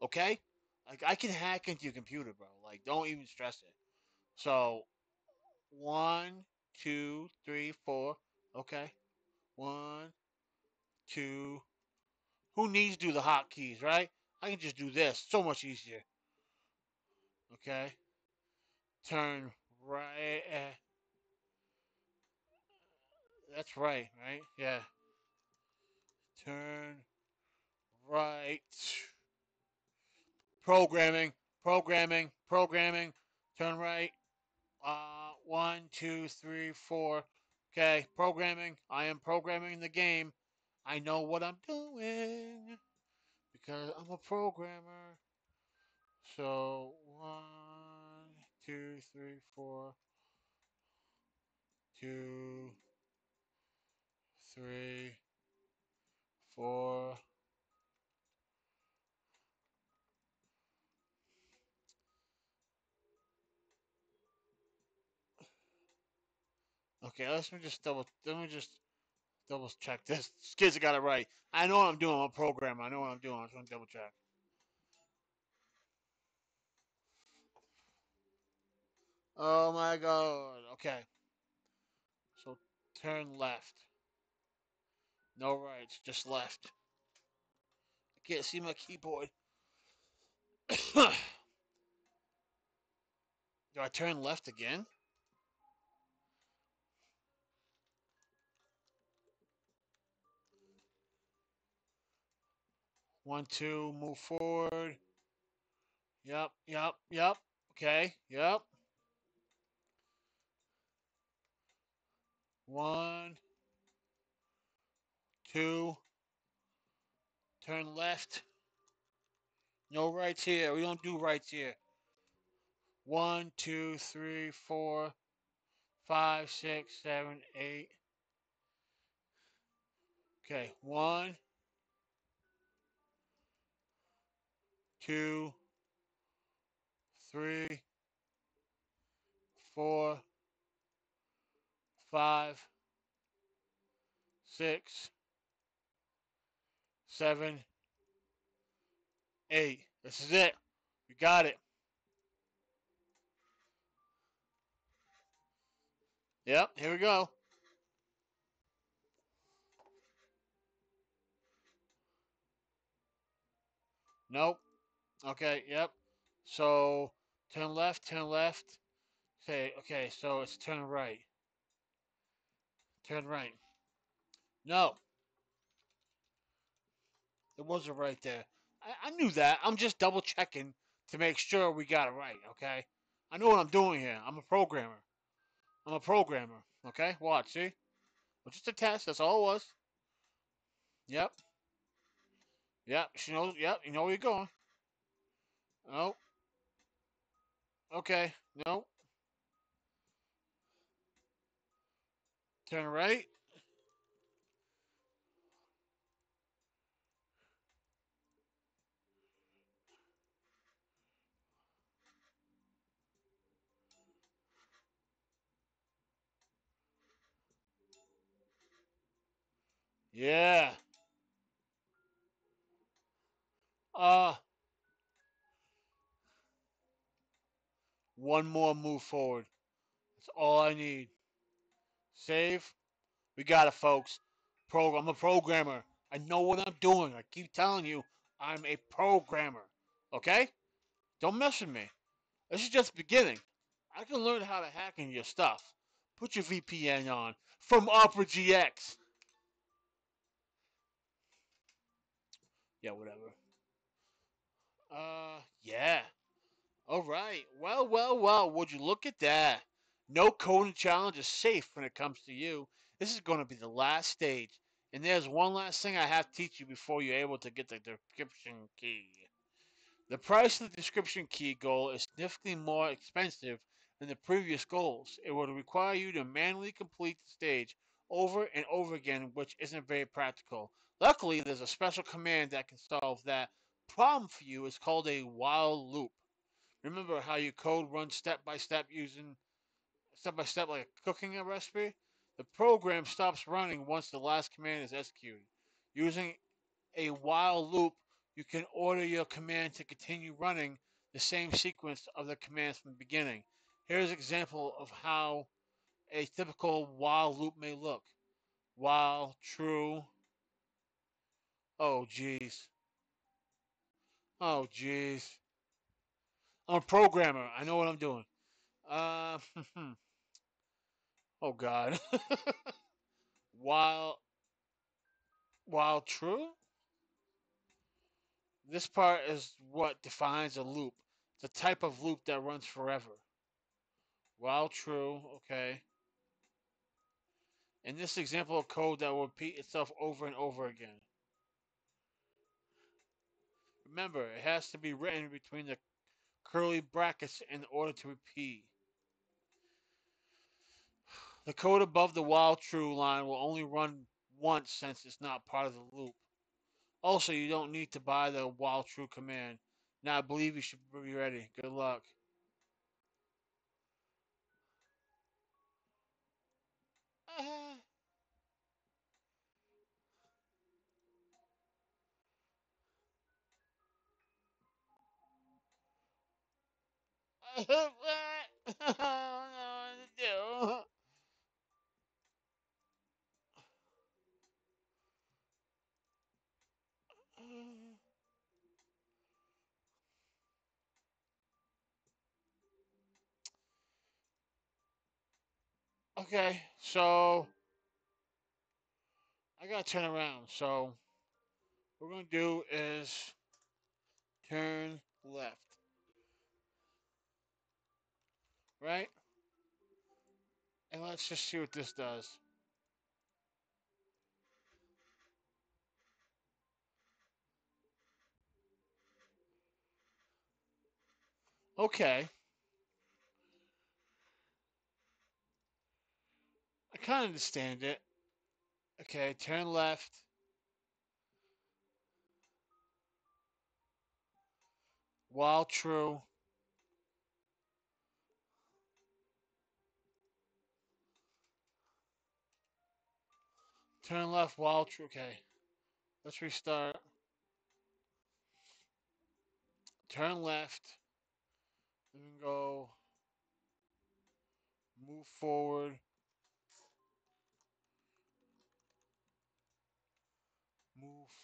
Okay? Like I can hack into your computer, bro. Like don't even stress it. So one, two, three, four. Okay. One, two. Who needs to do the hotkeys, right? I can just do this. So much easier. Okay. Turn right. eh, That's right, right? Yeah. Turn right. Programming, programming, programming. Turn right. Uh, one, two, three, four. Okay, programming. I am programming the game. I know what I'm doing because I'm a programmer. So one, two, three, four, two, three, four. Okay, let's me just double. Let me just double check this. Kids got it right. I know what I'm doing. I'm a programmer. I know what I'm doing. I just gonna double check. Oh my god. Okay. So turn left. No right, just left. I can't see my keyboard. Do I turn left again? One, two, move forward. Yep, yep, yep. Okay, yep. One, two, turn left. No rights here. We don't do rights here. One, two, three, four, five, six, seven, eight. Okay, one, two, three, four, five, six, seven, eight. This is it. You got it. Yep, here we go. Nope. Okay, yep. So turn left, turn left. Okay, okay, so it's turn right. Turn right. No. It wasn't right there. I, I knew that. I'm just double checking to make sure we got it right, okay? I know what I'm doing here. I'm a programmer. I'm a programmer. Okay? Watch, see? It's just a test, that's all it was. Yep. Yep, she knows yep, you know where you're going. Oh. Okay. No. Turn right. Yeah. Uh one more move forward. That's all I need. Save. We got it, folks. Pro I'm a programmer. I know what I'm doing. I keep telling you, I'm a programmer. Okay? Don't mess with me. This is just beginning. I can learn how to hack in your stuff. Put your VPN on from Opera GX. Yeah, whatever. Uh, yeah. All right. Well, well, well. Would you look at that? No coding challenge is safe when it comes to you. This is going to be the last stage. And there's one last thing I have to teach you before you're able to get the decryption key. The price of the decryption key goal is significantly more expensive than the previous goals. It will require you to manually complete the stage over and over again, which isn't very practical. Luckily, there's a special command that can solve that problem for you. It's called a while loop. Remember how your code runs step by step using step by step like cooking a recipe? The program stops running once the last command is executed. Using a while loop, you can order your command to continue running the same sequence of the commands from the beginning. Here's an example of how a typical while loop may look. While true. Oh, jeez. Oh, jeez. I'm a programmer. I know what I'm doing. Uh, oh, God. while, while true? This part is what defines a loop. the type of loop that runs forever. While true, okay. In this example of code that will repeat itself over and over again. Remember, it has to be written between the curly brackets in order to repeat. The code above the while true line will only run once since it's not part of the loop. Also, you don't need to buy the while true command. Now, I believe you should be ready. Good luck. I don't know what to do. Okay, so I gotta turn around. So what we're gonna do is turn left. Right? And let's just see what this does. Okay. Kind of understand it. Okay, turn left. While true. Turn left while true. Okay. Let's restart. Turn left. Then go. Move forward.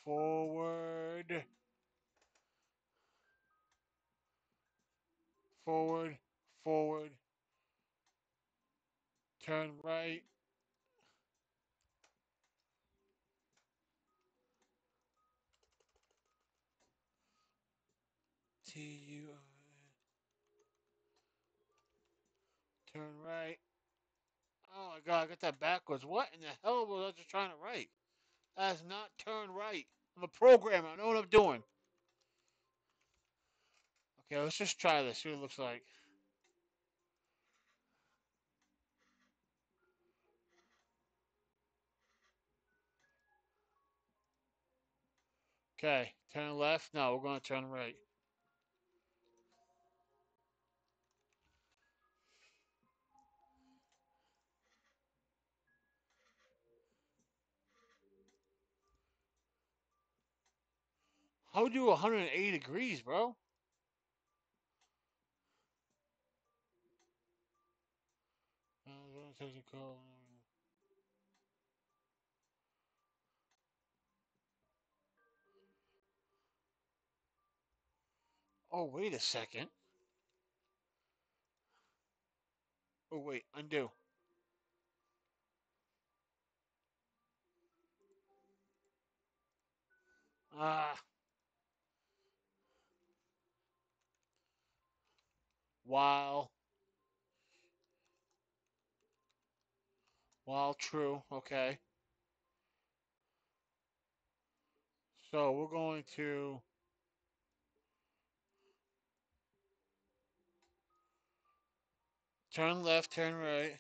Forward. Forward. Forward. Turn right. T U Turn right. Oh my god, I got that backwards. What in the hell was I just trying to write? That's not turn right. I'm a programmer. I know what I'm doing. Okay, let's just try this. See what it looks like. Okay, turn left. No, we're going to turn right. How would do 180 degrees, bro? Oh, wait a second. Oh wait, undo. Ah. While. While true, okay. So we're going to turn left, turn right.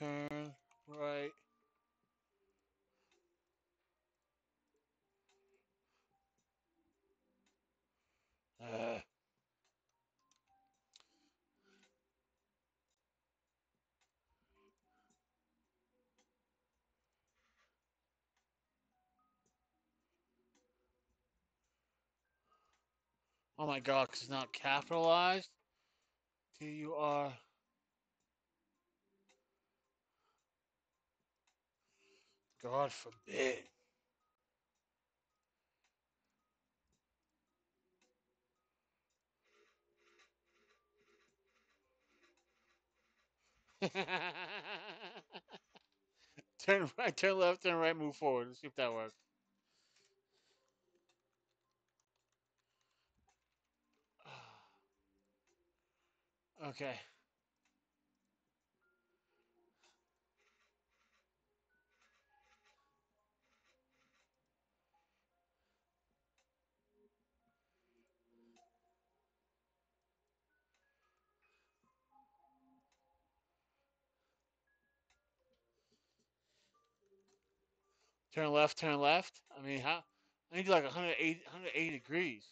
Turn right. Oh my god, because it's not capitalized. T U R. God forbid. turn right, turn left, turn right, move forward. Let's see if that works. Okay. Turn left, turn left. I mean, how? I need like 180, 180 degrees.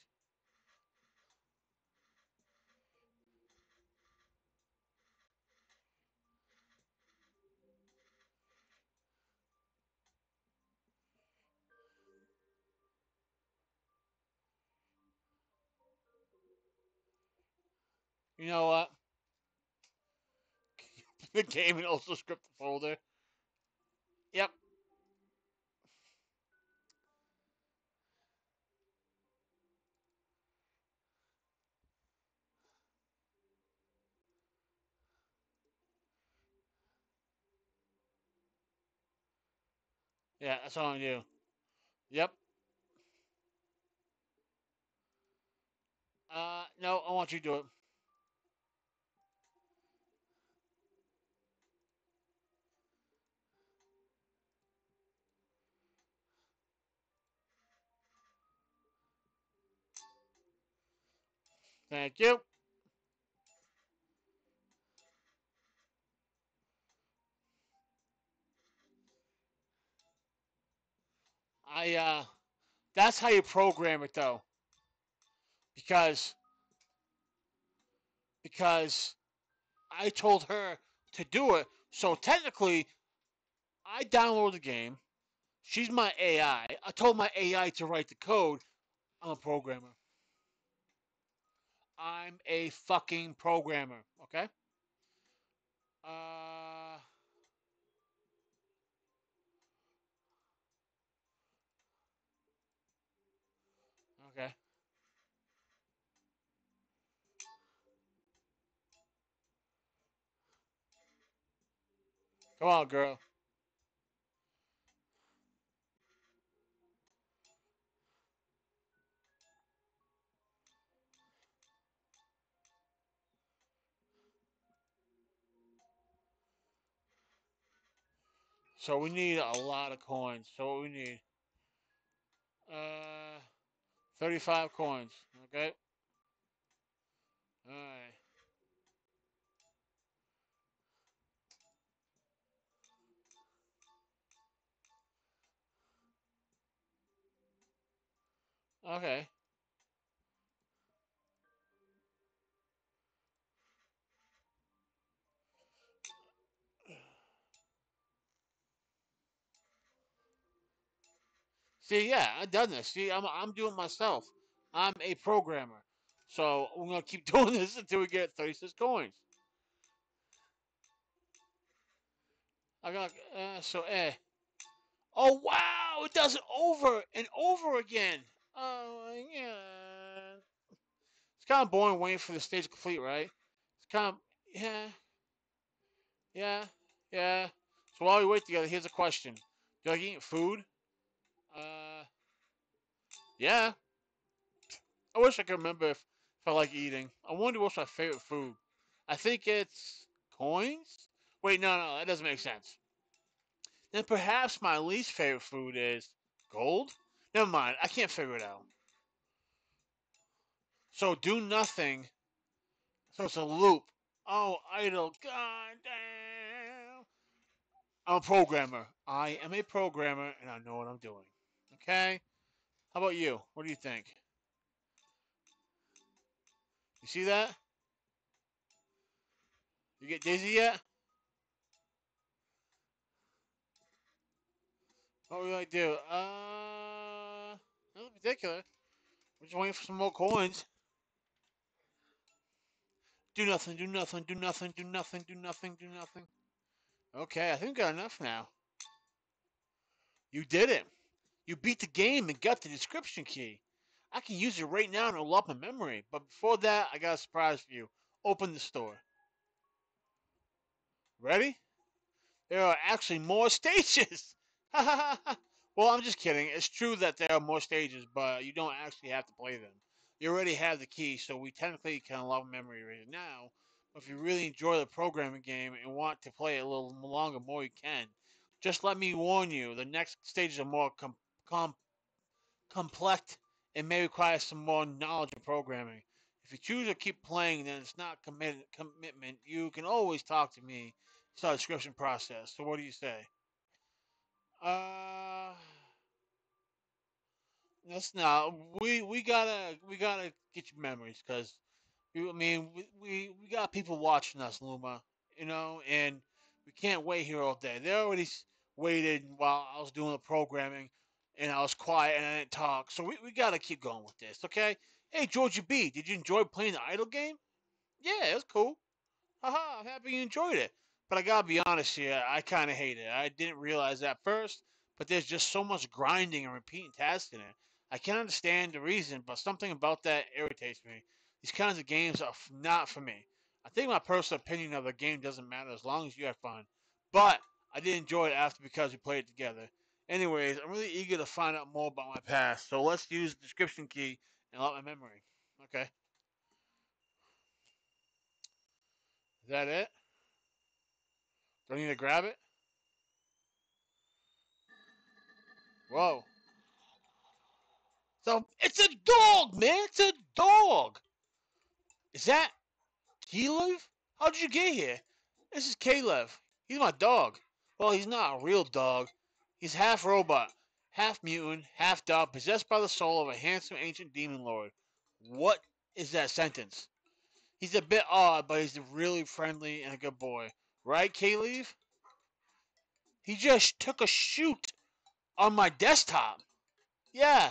You know what? the game and also script folder. Yep. Yeah, that's all I do. Yep. Uh, no, I want you to do it. Thank you. I, uh, that's how you program it though. Because, because I told her to do it. So technically, I download the game. She's my AI. I told my AI to write the code. I'm a programmer. I'm a fucking programmer. Okay. Uh. Okay. Come on, girl. So we need a lot of coins. So what we need? Uh, 35 coins. Okay. All right. Okay. See, yeah, I've done this. See, I'm I'm doing myself. I'm a programmer. So we're gonna keep doing this until we get 36 coins. I got uh, so eh. Oh wow! It does it over and over again. Oh, yeah. It's kind of boring waiting for the stage to complete, right? It's kind of, yeah, yeah, yeah. So while we wait together, here's a question: Do you eat food? Uh, yeah. I wish I could remember if, if I like eating. I wonder what's my favorite food. I think it's coins. Wait, no, no, that doesn't make sense. Then perhaps my least favorite food is gold. Never mind, I can't figure it out. So do nothing. So it's a loop. Oh, idle. God damn. I'm a programmer. I am a programmer and I know what I'm doing. Okay? How about you? What do you think? You see that? You get dizzy yet? What would I do? Uh, nothing particular. We're just waiting for some more coins. Do nothing, do nothing, do nothing, do nothing, do nothing, do nothing. Okay, I think we got enough now. You did it. You beat the game and got the decryption key. I can use it right now and it'll up my memory. But before that, I got a surprise for you. Open the store. Ready? There are actually more stages. well, I'm just kidding. It's true that there are more stages, but you don't actually have to play them. You already have the key, so we technically can unlock memory right now. But if you really enjoy the programming game and want to play it a little longer, more you can. Just let me warn you: the next stages are more com- com- complex and may require some more knowledge of programming. If you choose to keep playing, then it's not commit- commitment. You can always talk to me. Start the decryption process. So what do you say? Uh, that's not. We we gotta we gotta get your memories because I mean we, we we got people watching us, Luma. You know, and we can't wait here all day. They already waited while I was doing the programming, and I was quiet and I didn't talk. So we, we gotta keep going with this, okay? Hey, GeorgieB, did you enjoy playing the idle game? Yeah, it was cool. Haha, I'm happy you enjoyed it. But I gotta be honest here, I kinda hate it. I didn't realize that first, but there's just so much grinding and repeating tasks in it. I can't understand the reason, but something about that irritates me. These kinds of games are not for me. I think my personal opinion of the game doesn't matter as long as you have fun. But I did enjoy it after because we played it together. Anyways, I'm really eager to find out more about my past, so let's use the decryption key and lock my memory. Okay. Is that it? Do I need to grab it? Whoa. So it's a dog, man. It's a dog. Is that Caleb? How did you get here? This is Caleb. He's my dog. Well, he's not a real dog. He's half robot, half mutant, half dog, possessed by the soul of a handsome ancient demon lord. What is that sentence? He's a bit odd, but he's really friendly and a good boy. Right, Caleb? He just took a shoot on my desktop. Yeah.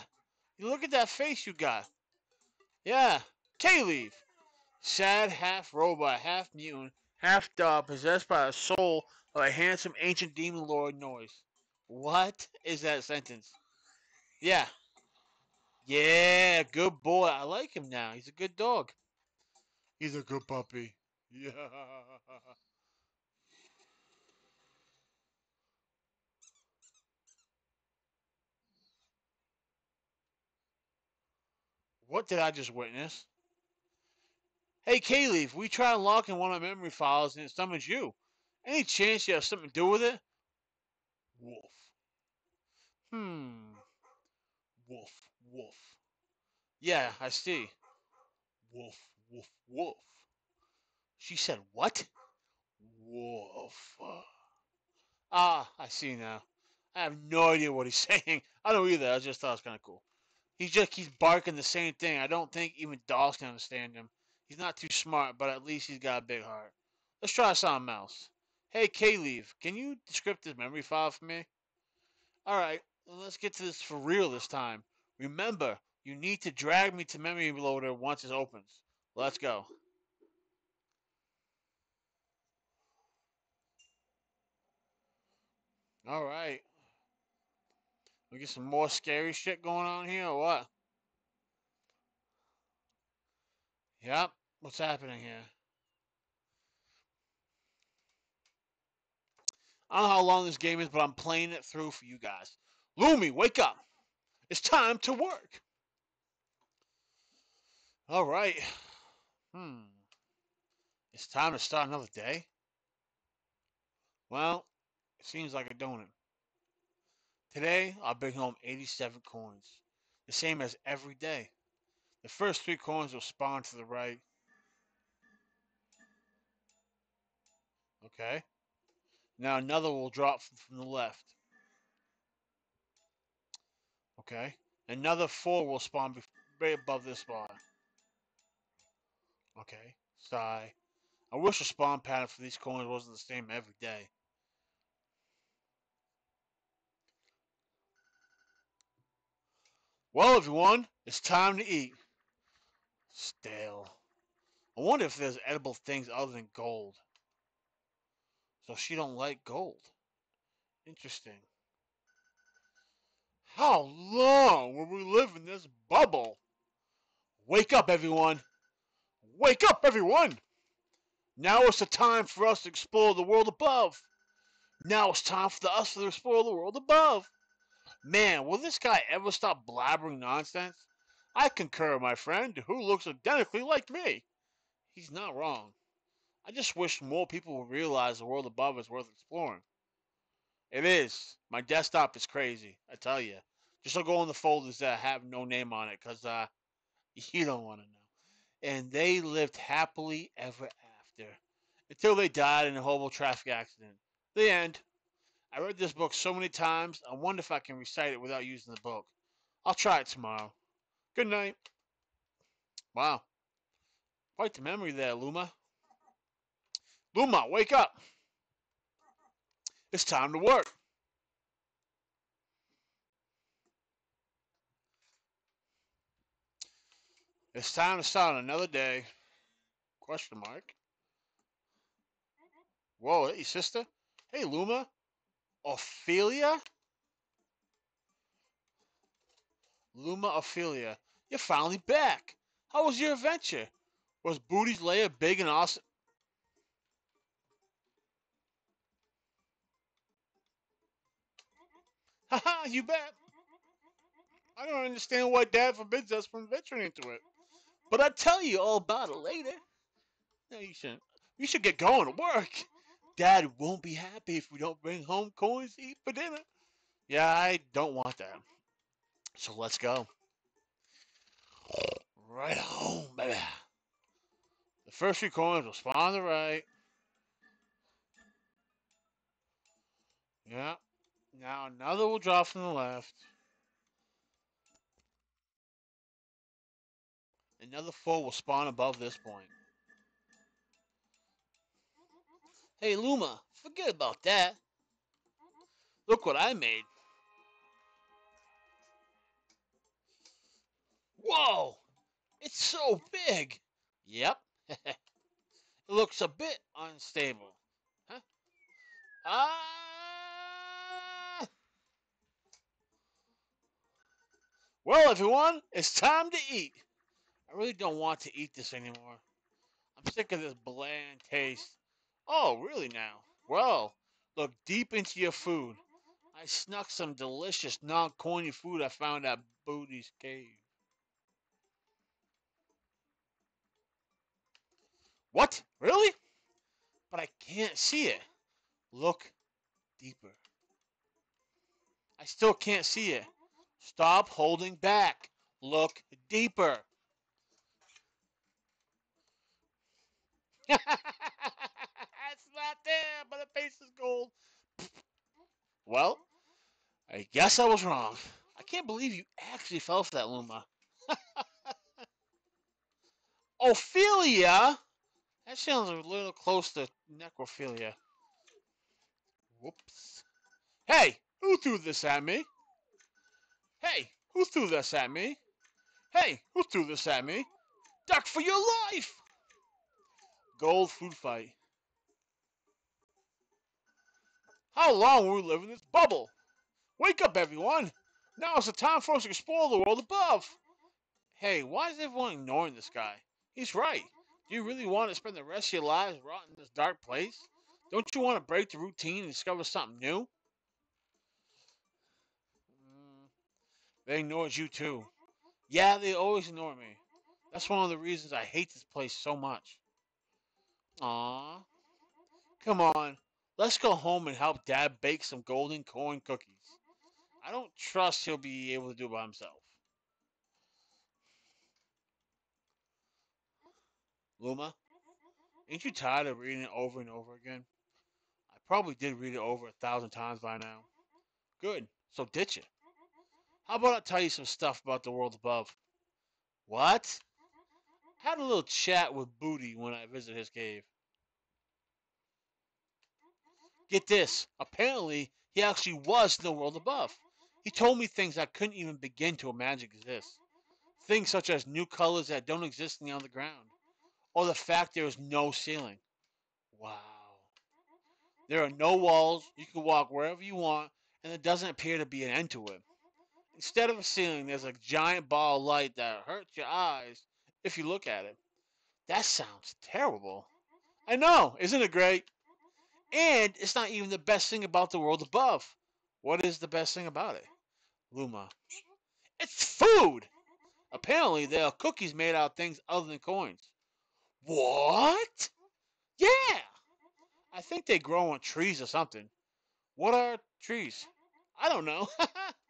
You look at that face you got. Yeah. Caleb. Sad half robot, half mutant, half dog, possessed by a soul of a handsome ancient demon lord noise. What is that sentence? Yeah. Yeah, good boy. I like him now. He's a good dog. He's a good puppy. Yeah. What did I just witness? Hey, Kayleaf, we tried unlocking one of my memory files and it summons you. Any chance you have something to do with it? Wolf. Hmm. Wolf, wolf. Yeah, I see. Wolf, wolf, wolf. She said what? Wolf. Ah, I see now. I have no idea what he's saying. I don't either. I just thought it was kind of cool. He just keeps barking the same thing. I don't think even dogs can understand him. He's not too smart, but at least he's got a big heart. Let's try something else. Hey, K-Leave, can you decrypt this memory file for me? Alright, well, let's get to this for real this time. Remember, you need to drag me to memory loader once it opens. Let's go. Alright. We get some more scary shit going on here or what? Yep. What's happening here? I don't know how long this game is, but I'm playing it through for you guys. Luma, wake up. It's time to work. All right. Hmm. It's time to start another day. Well, it seems like a donut. Today, I'll bring home 87 coins, the same as every day. The first three coins will spawn to the right. Okay. Now another will drop from, the left. Okay. Another four will spawn right above this bar. Okay. Sigh. I wish the spawn pattern for these coins wasn't the same every day. Well, everyone, it's time to eat. Stale. I wonder if there's edible things other than gold. So she don't like gold. Interesting. How long will we live in this bubble? Wake up, everyone! Wake up, everyone! Now is the time for us to explore the world above. Now it's time for us to explore the world above. Man, will this guy ever stop blabbering nonsense? I concur, my friend, who looks identically like me. He's not wrong. I just wish more people would realize the world above is worth exploring. It is. My desktop is crazy, I tell you. Just don't go in the folders that have no name on it, because uh, you don't want to know. And they lived happily ever after until they died in a horrible traffic accident. The end. I read this book so many times, I wonder if I can recite it without using the book. I'll try it tomorrow. Good night. Wow. Quite the memory there, Luma. Luma, wake up. It's time to work. It's time to start another day. Question mark. Whoa, hey sister. Hey Luma. Ophelia? Luma Ophelia. You're finally back. How was your adventure? Was Booty's lair big and awesome? Haha, you bet. I don't understand why Dad forbids us from venturing into it. But I'll tell you all about it later. No, you shouldn't. We should get going to work. Dad won't be happy if we don't bring home coins to eat for dinner. Yeah, I don't want that. So let's go. Right home, baby. The first few coins will spawn the right. Yeah. Now another will drop from the left. Another four will spawn above this point. Hey Luma, forget about that. Look what I made. Whoa! It's so big! Yep. it looks a bit unstable. Huh? Ah! Well, everyone, it's time to eat. I really don't want to eat this anymore. I'm sick of this bland taste. Oh, really now? Well, look deep into your food. I snuck some delicious non-coiny food I found at Booty's cave. What? Really? But I can't see it. Look deeper. I still can't see it. Stop holding back. Look deeper. it's not there, but the face is gold. Well, I guess I was wrong. I can't believe you actually fell for that, Luma. Ophelia? That sounds a little close to necrophilia. Whoops. Hey, who threw this at me? Hey, who threw this at me? Hey, who threw this at me? Duck for your life! Gold food fight. How long will we live in this bubble? Wake up, everyone! Now is the time for us to explore the world above! Hey, why is everyone ignoring this guy? He's right. Do you really want to spend the rest of your lives rotting in this dark place? Don't you want to break the routine and discover something new? They ignored you too. Yeah, they always ignore me. That's one of the reasons I hate this place so much. Aw. Come on. Let's go home and help Dad bake some golden corn cookies. I don't trust he'll be able to do it by himself. Luma, ain't you tired of reading it over and over again? I probably did read it over a thousand times by now. Good, so ditch it. How about I tell you some stuff about the world above? What? Had a little chat with Booty when I visited his cave. Get this, apparently he actually was in the world above. He told me things I couldn't even begin to imagine exist. Things such as new colors that don't exist on the ground, or the fact there is no ceiling. Wow. There are no walls, you can walk wherever you want, and there doesn't appear to be an end to it. Instead of a ceiling, there's a giant ball of light that hurts your eyes if you look at it. That sounds terrible. I know, isn't it great? And it's not even the best thing about the world above. What is the best thing about it? Luma. It's food! Apparently, there are cookies made out of things other than coins. What? Yeah! I think they grow on trees or something. What are trees? I don't know.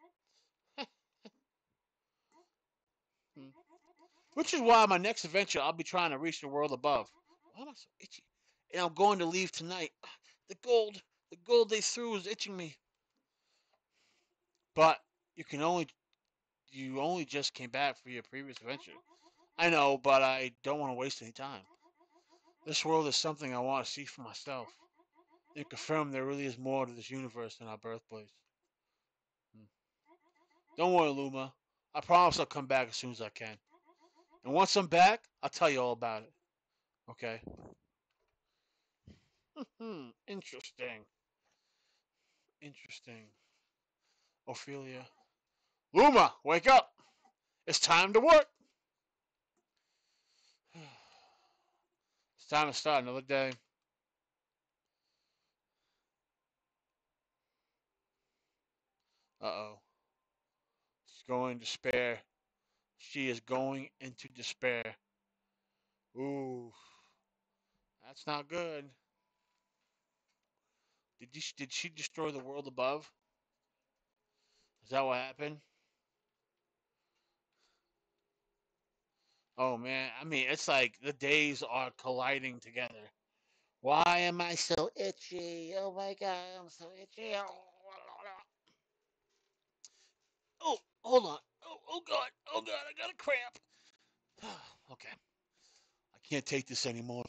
Which is why my next adventure, I'll be trying to reach the world above. Why am I so itchy? And I'm going to leave tonight. The gold, the gold they threw is itching me. But you can only, you only just came back for your previous adventure. I know, but I don't want to waste any time. This world is something I want to see for myself. And confirm there really is more to this universe than our birthplace. Hmm. Don't worry, Luma. I promise I'll come back as soon as I can. And once I'm back, I'll tell you all about it. Okay? Hmm, interesting. Interesting. Ophelia. Luma, wake up! It's time to work! It's time to start another day. Uh oh. She's going to despair. She is going into despair. Ooh. That's not good. Did you, did she destroy the world above? Is that what happened? Oh man, I mean, it's like the days are colliding together. Why am I so itchy? Oh my god, I'm so itchy. Oh, oh hold on. Oh, god. Oh god, I got a cramp. okay. I can't take this anymore.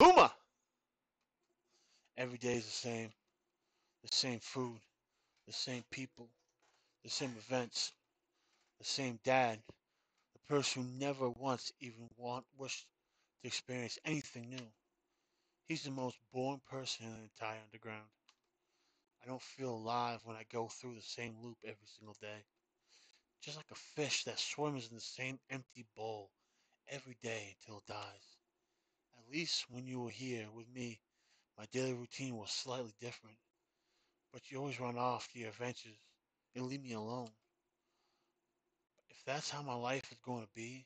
Luma! Every day is the same. The same food. The same people. The same events. The same dad. The person who never once even want wished to experience anything new. He's the most boring person in the entire underground. I don't feel alive when I go through the same loop every single day. Just like a fish that swims in the same empty bowl every day until it dies. At least when you were here with me, my daily routine was slightly different. But you always run off to your adventures and leave me alone. If that's how my life is going to be,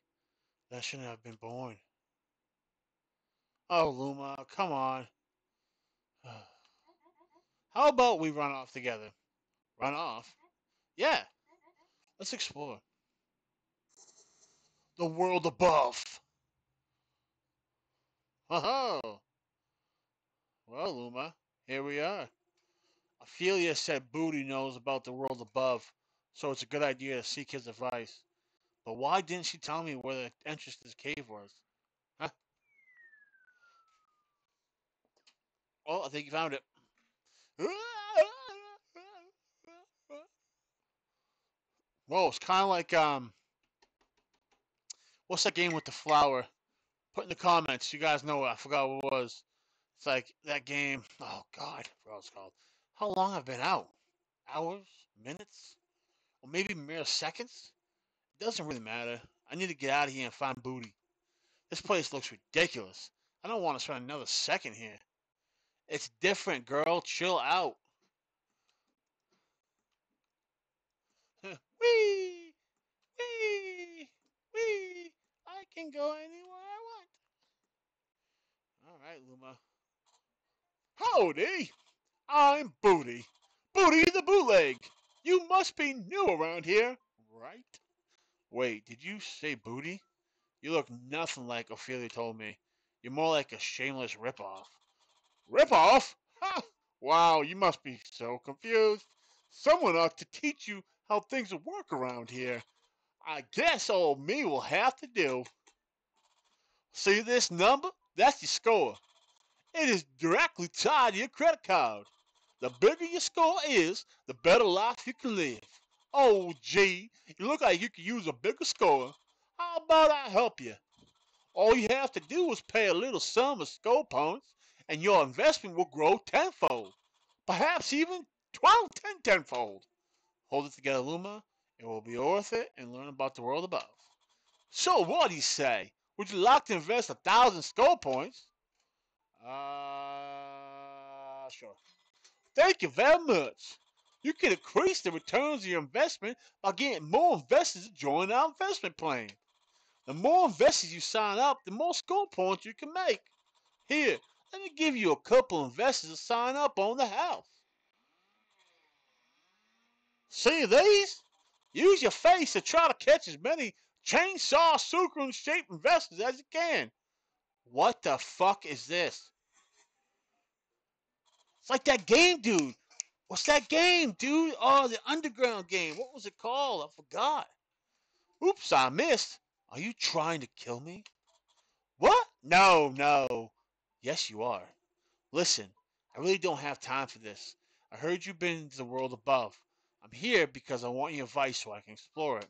then I shouldn't have been born. Oh, Luma, come on. How about we run off together? Run off? Yeah. Let's explore. The world above. Oh. Well, Luma, here we are. Ophelia said Booty knows about the world above, so it's a good idea to seek his advice. But why didn't she tell me where the entrance to this cave was? Huh? Oh, I think you found it. Whoa, it's kind of like um, what's that game with the flower? Put in the comments. You guys know. I forgot what it was. It's like that game. Oh God, what it's called. How long I've been out? Hours, minutes, or maybe mere seconds? It Doesn't really matter. I need to get out of here and find booty. This place looks ridiculous. I don't want to spend another second here. It's different, girl. Chill out. Wee! Wee! Wee! I can go anywhere I want. All right, Luma. Howdy! I'm Booty. Booty the bootleg. You must be new around here, right? Wait, did you say Booty? You look nothing like Ophelia told me. You're more like a shameless ripoff. Ripoff? Ha! Wow, you must be so confused. Someone ought to teach you how things work around here. I guess old me will have to do. See this number? That's your score. It is directly tied to your credit card. The bigger your score is, the better life you can live. Oh, gee, you look like you could use a bigger score. How about I help you? All you have to do is pay a little sum of score points, and your investment will grow tenfold, perhaps even twelve, ten, tenfold. Hold it together, Luma. It will be worth it and learn about the world above. So, what do you say? Would you like to invest a thousand score points? Uh, sure. Thank you very much. You can increase the returns of your investment by getting more investors to join our investment plan. The more investors you sign up, the more score points you can make. Here, let me give you a couple investors to sign up on the house. See these? Use your face to try to catch as many chainsaw sucrum shaped investors as you can. What the fuck is this? It's like that game, dude. What's that game, dude? Oh, the underground game. What was it called? I forgot. Oops, I missed. Are you trying to kill me? What? No, no. Yes, you are. Listen, I really don't have time for this. I heard you've been to the world above. I'm here because I want your advice so I can explore it.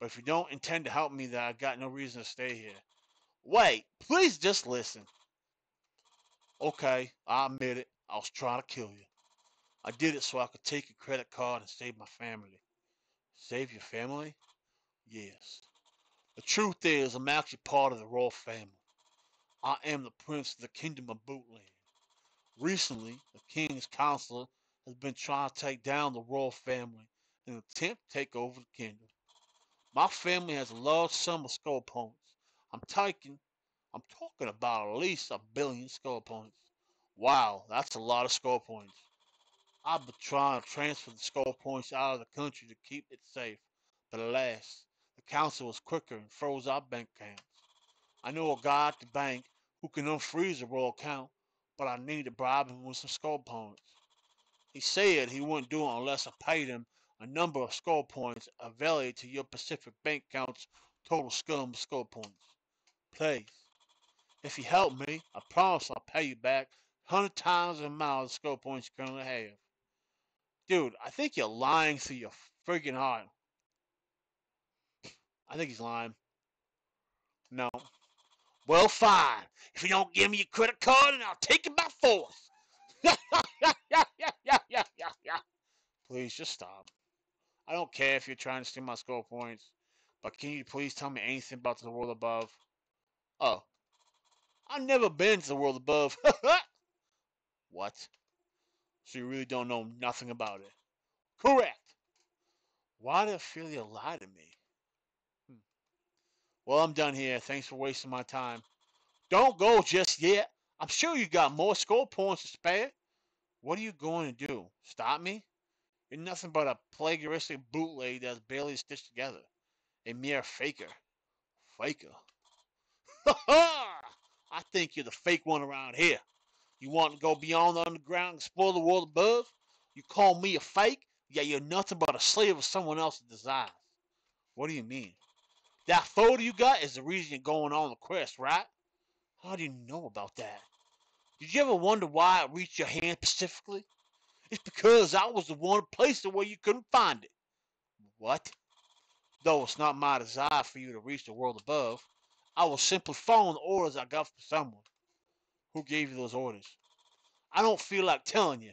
But if you don't intend to help me, then I've got no reason to stay here. Wait, please just listen. Okay, I admit it. I was trying to kill you. I did it so I could take your credit card and save my family. Save your family? Yes. The truth is, I'm actually part of the royal family. I am the prince of the kingdom of Bootland. Recently, the king's counselor has been trying to take down the royal family in an attempt to take over the kingdom. My family has a large sum of skull points. I'm taking, I'm talking about at least a billion skull points. Wow, that's a lot of skull points. I've been trying to transfer the skull points out of the country to keep it safe, but alas, the council was quicker and froze our bank accounts. I know a guy at the bank who can unfreeze a royal account, but I need to bribe him with some skull points. He said he wouldn't do it unless I paid him a number of skull points available to your Pacific bank account's total scum skull points. Please, if you help me, I promise I'll pay you back hundred times the amount of skull points you currently have. Dude, I think you're lying through your freaking heart. I think he's lying. No. Well, fine. If you don't give me your credit card, then I'll take it by force. please, just stop. I don't care if you're trying to steal my score points, but can you please tell me anything about the world above? Oh. I've never been to the world above. what? So you really don't know nothing about it? Correct. Why did Ophelia lie to me? Well, I'm done here. Thanks for wasting my time. Don't go just yet. I'm sure you got more score points to spare. What are you going to do? Stop me? You're nothing but a plagiaristic bootleg that's barely stitched together. A mere faker. Faker. Ha ha! I think you're the fake one around here. You want to go beyond the underground and explore the world above? You call me a fake? Yet you're nothing but a slave of someone else's desires. What do you mean? That photo you got is the reason you're going on the quest, right? How do you know about that? Did you ever wonder why it reached your hand specifically? It's because I was the one it where you couldn't find it. What? Though it's not my desire for you to reach the world above, I was simply following the orders I got from someone. Who gave you those orders? I don't feel like telling you.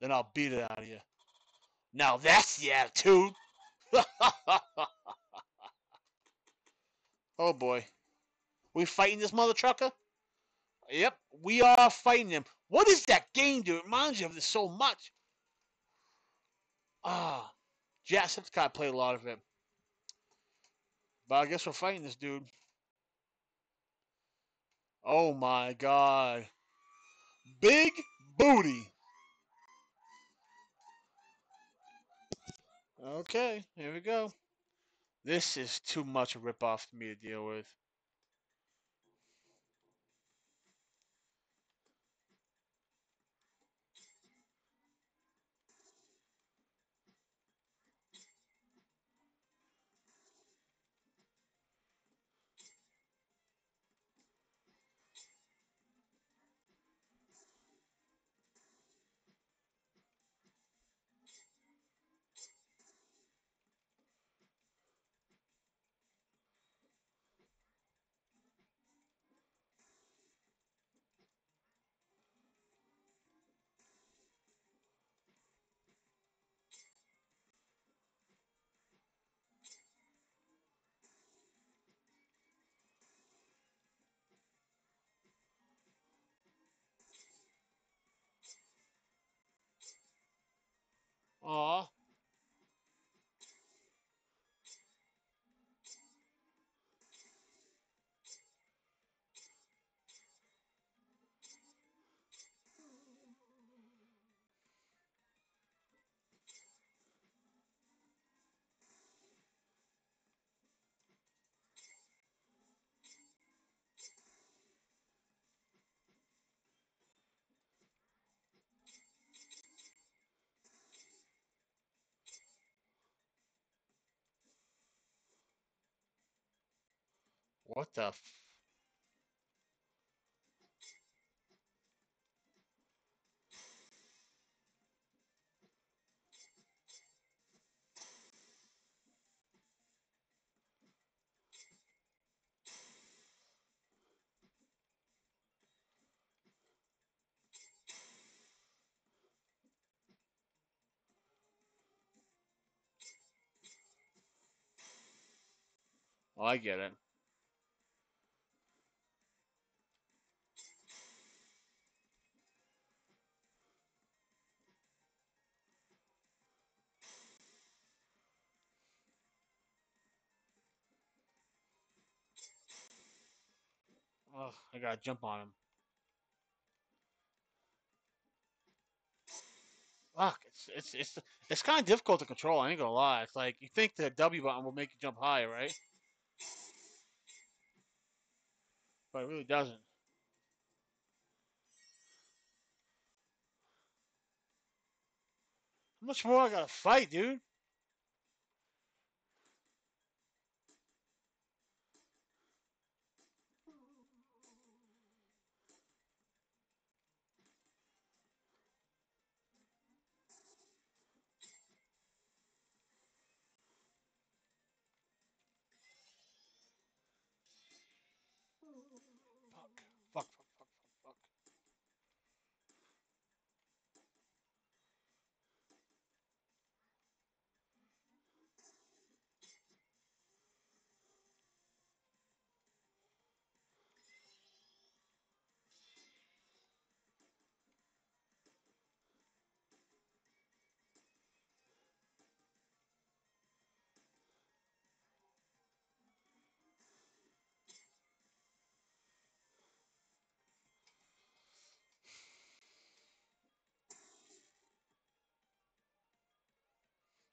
Then I'll beat it out of you. Now that's the attitude. Oh boy. We fighting this mother trucker? Yep, we are fighting him. What is that game, dude? It reminds you of this so much. Ah, Jacksepticeye played a lot of it. But I guess we're fighting this dude. Oh my god. Big booty. Okay, here we go. This is too much a ripoff for me to deal with. Aw. What the f- I get it. I gotta jump on him. Fuck, it's it's it's it's kind of difficult to control. I ain't gonna lie. It's like you think the W button will make you jump high, right? But it really doesn't. How much more I gotta fight, dude?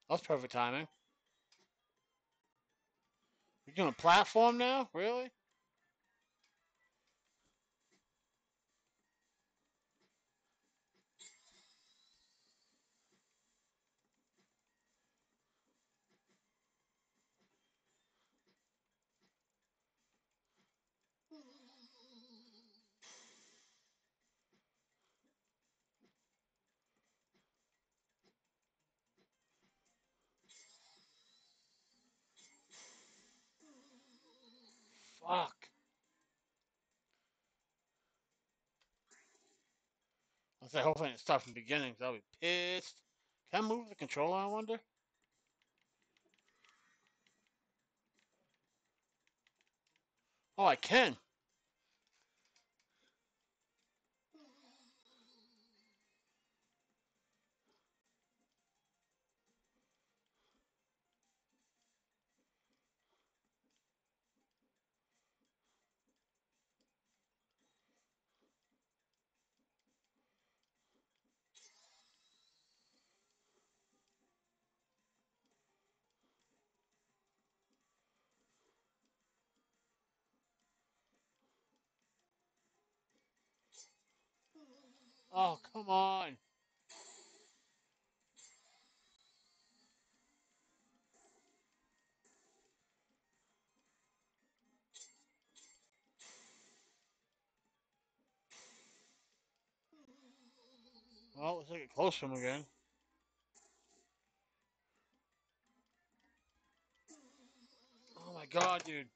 That's perfect timing. You're doing a platform now? Really? Say hopefully it starts from the beginning, 'cause I'll be pissed. Can I move the controller, I wonder? Oh, I can. Oh, come on. Well, let's get close to him again. Oh my god, dude.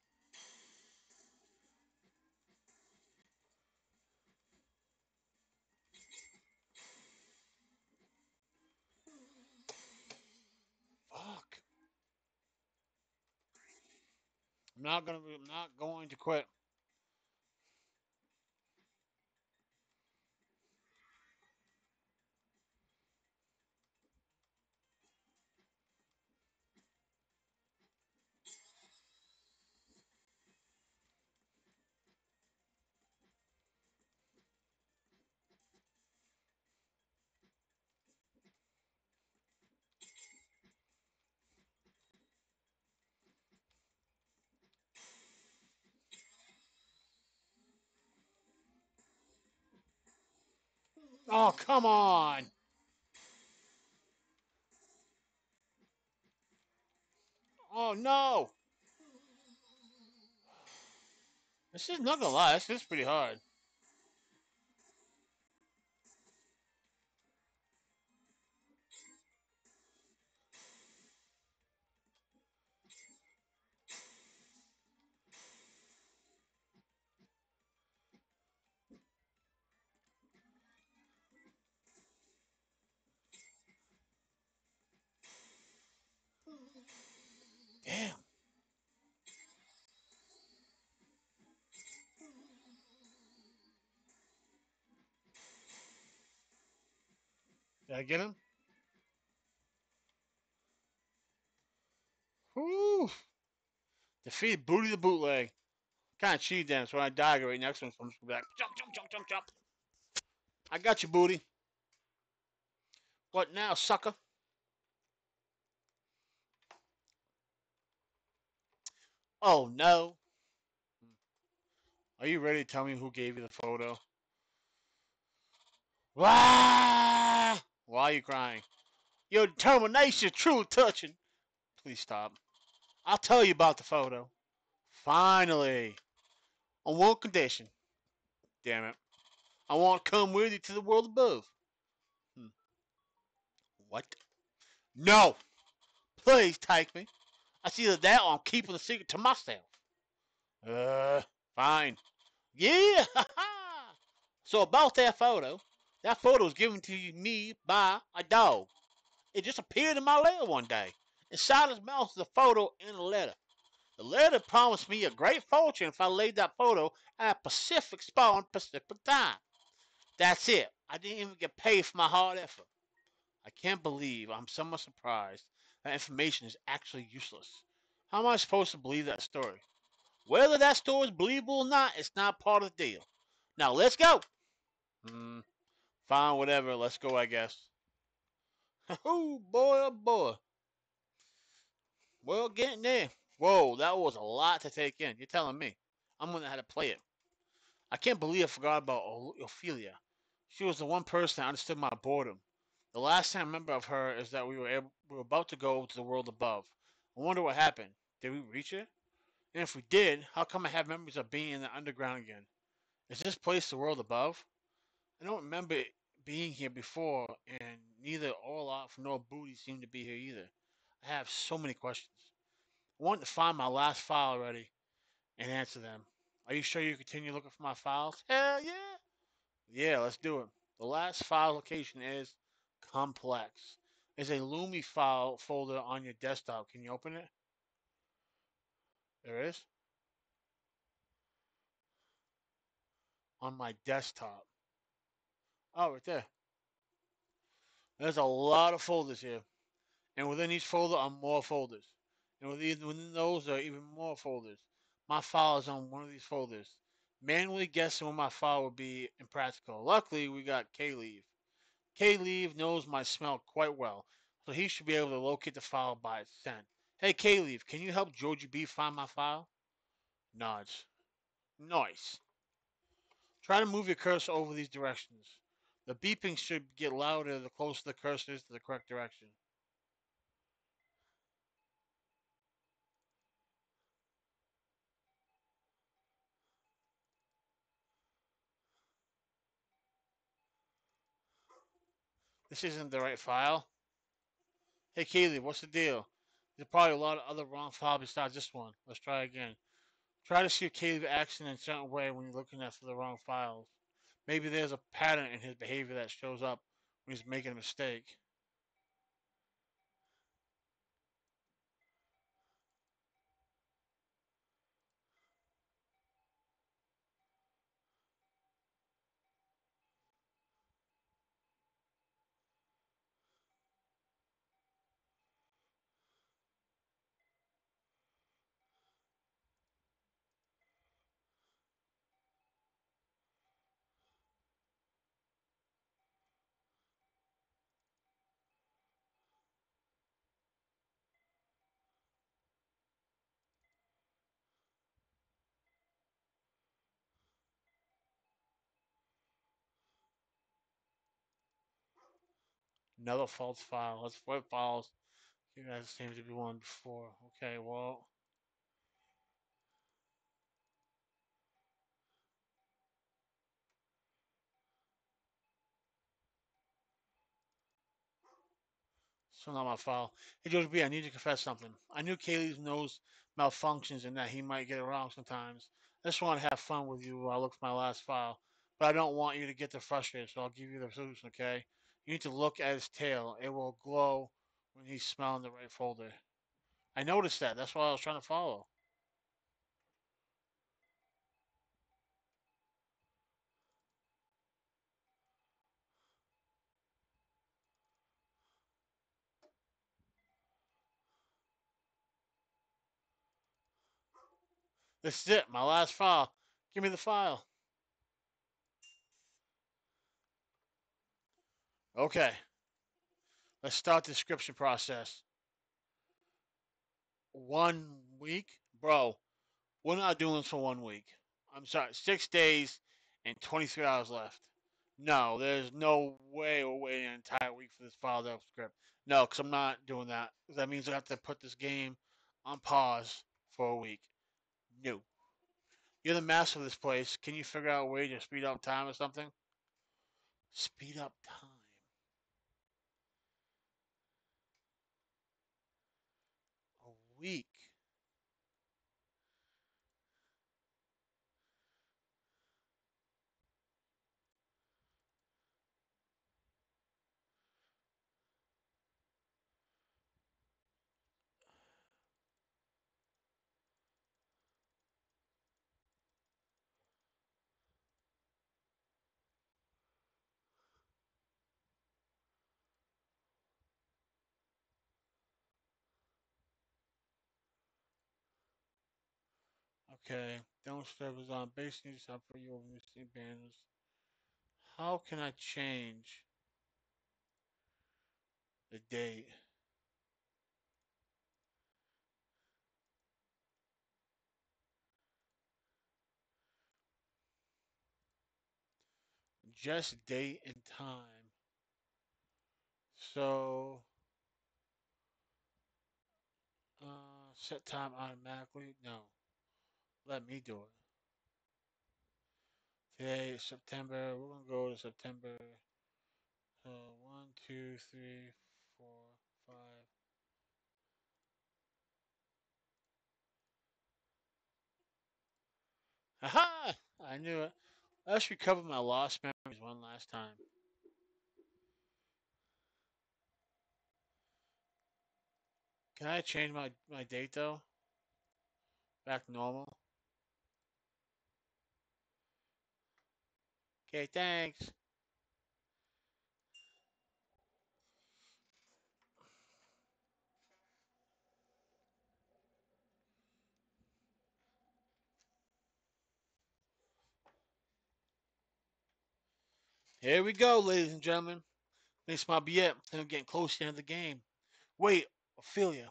Fuck. Not gonna. I'm not going to quit. Oh, come on. Oh no. This is not gonna lie. This is pretty hard. I get him? Whoo. Defeated Booty the Bootleg. Kind of cheated them, so when I die, right next gonna be like, jump, jump, jump, jump, jump. I got you, Booty. What now, sucker? Oh no. Are you ready to tell me who gave you the photo? Wah! Why are you crying? Your determination, true touching. Please stop. I'll tell you about the photo. Finally. On one condition. Damn it. I want to come with you to the world above. Hmm. What? No! Please take me. I see that that I'm keeping the secret to myself. Uh, fine. Yeah! so about that photo, that photo was given to me by a dog. It just appeared in my letter one day. Inside his mouth is a photo and a letter. The letter promised me a great fortune if I laid that photo at a Pacific Spawn Pacific time. That's it. I didn't even get paid for my hard effort. I can't believe I'm somewhat surprised that information is actually useless. How am I supposed to believe that story? Whether that story is believable or not, it's not part of the deal. Now let's go. Hmm. Fine, whatever. Let's go, I guess. Oh boy, oh boy. Well, getting there. Whoa, that was a lot to take in. You're telling me. I'm gonna have to play it. I can't believe I forgot about Ophelia. She was the one person that understood my boredom. The last thing I remember of her is that we were able, we were about to go to the world above. I wonder what happened. Did we reach it? And if we did, how come I have memories of being in the underground again? Is this place the world above? I don't remember being here before, and neither Olaf nor Booty seem to be here either. I have so many questions. I want to find my last file already and answer them. Are you sure you continue looking for my files? Hell yeah! Yeah, let's do it. The last file location is complex. There's a Lumi file folder on your desktop. Can you open it? There is? on my desktop. Oh, right there. There's a lot of folders here. And within each folder are more folders. And within, those are even more folders. My file is on one of these folders. Manually guessing where my file would be impractical. Luckily, we got K-Leave. K-Leave knows my smell quite well, so he should be able to locate the file by its scent. Hey, K-Leave, can you help GeorgieB find my file? Nods. Nice. Try to move your cursor over these directions. The beeping should get louder the closer the cursor is to the correct direction. This isn't the right file. Hey, Kaylee, what's the deal? There's probably a lot of other wrong files besides this one. Let's try again. Try to see Caleb acts in a certain way when you're looking at the wrong files. Maybe there's a pattern in his behavior that shows up when he's making a mistake. Another false file. Let's flip files. You guys seem to be one before. Okay, well. So not my file. Hey, George B, I need to confess something. I knew Kaylee's nose malfunctions and that he might get it wrong sometimes. I just want to have fun with you while I look for my last file. But I don't want you to get too frustrated, so I'll give you the solution, okay? You need to look at his tail. It will glow when he's smelling the right folder. I noticed that. That's why I was trying to follow. This is it, my last file. Give me the file. Okay. Let's start the decryption process. One week? Bro, we're not doing this for one week. I'm sorry, six days and 23 hours left. No, there's no way we're waiting an entire week for this filed up script. No, because I'm not doing that. That means I have to put this game on pause for a week. No. You're the master of this place. Can you figure out a way to speed up time or something? Speed up time. Week. Okay, don't servers on base needs up for you over missing banners. How can I change the date? Just date and time. So, uh, set time automatically? No. Let me do it. Today is September. We're gonna go to September. So one, two, three, four, five. Aha! I knew it. Let's recover my lost memories one last time. Can I change my, my date though? Back normal? Okay, thanks. Here we go, ladies and gentlemen. This might be it. I'm getting close to the end of the game. Wait, Ophelia.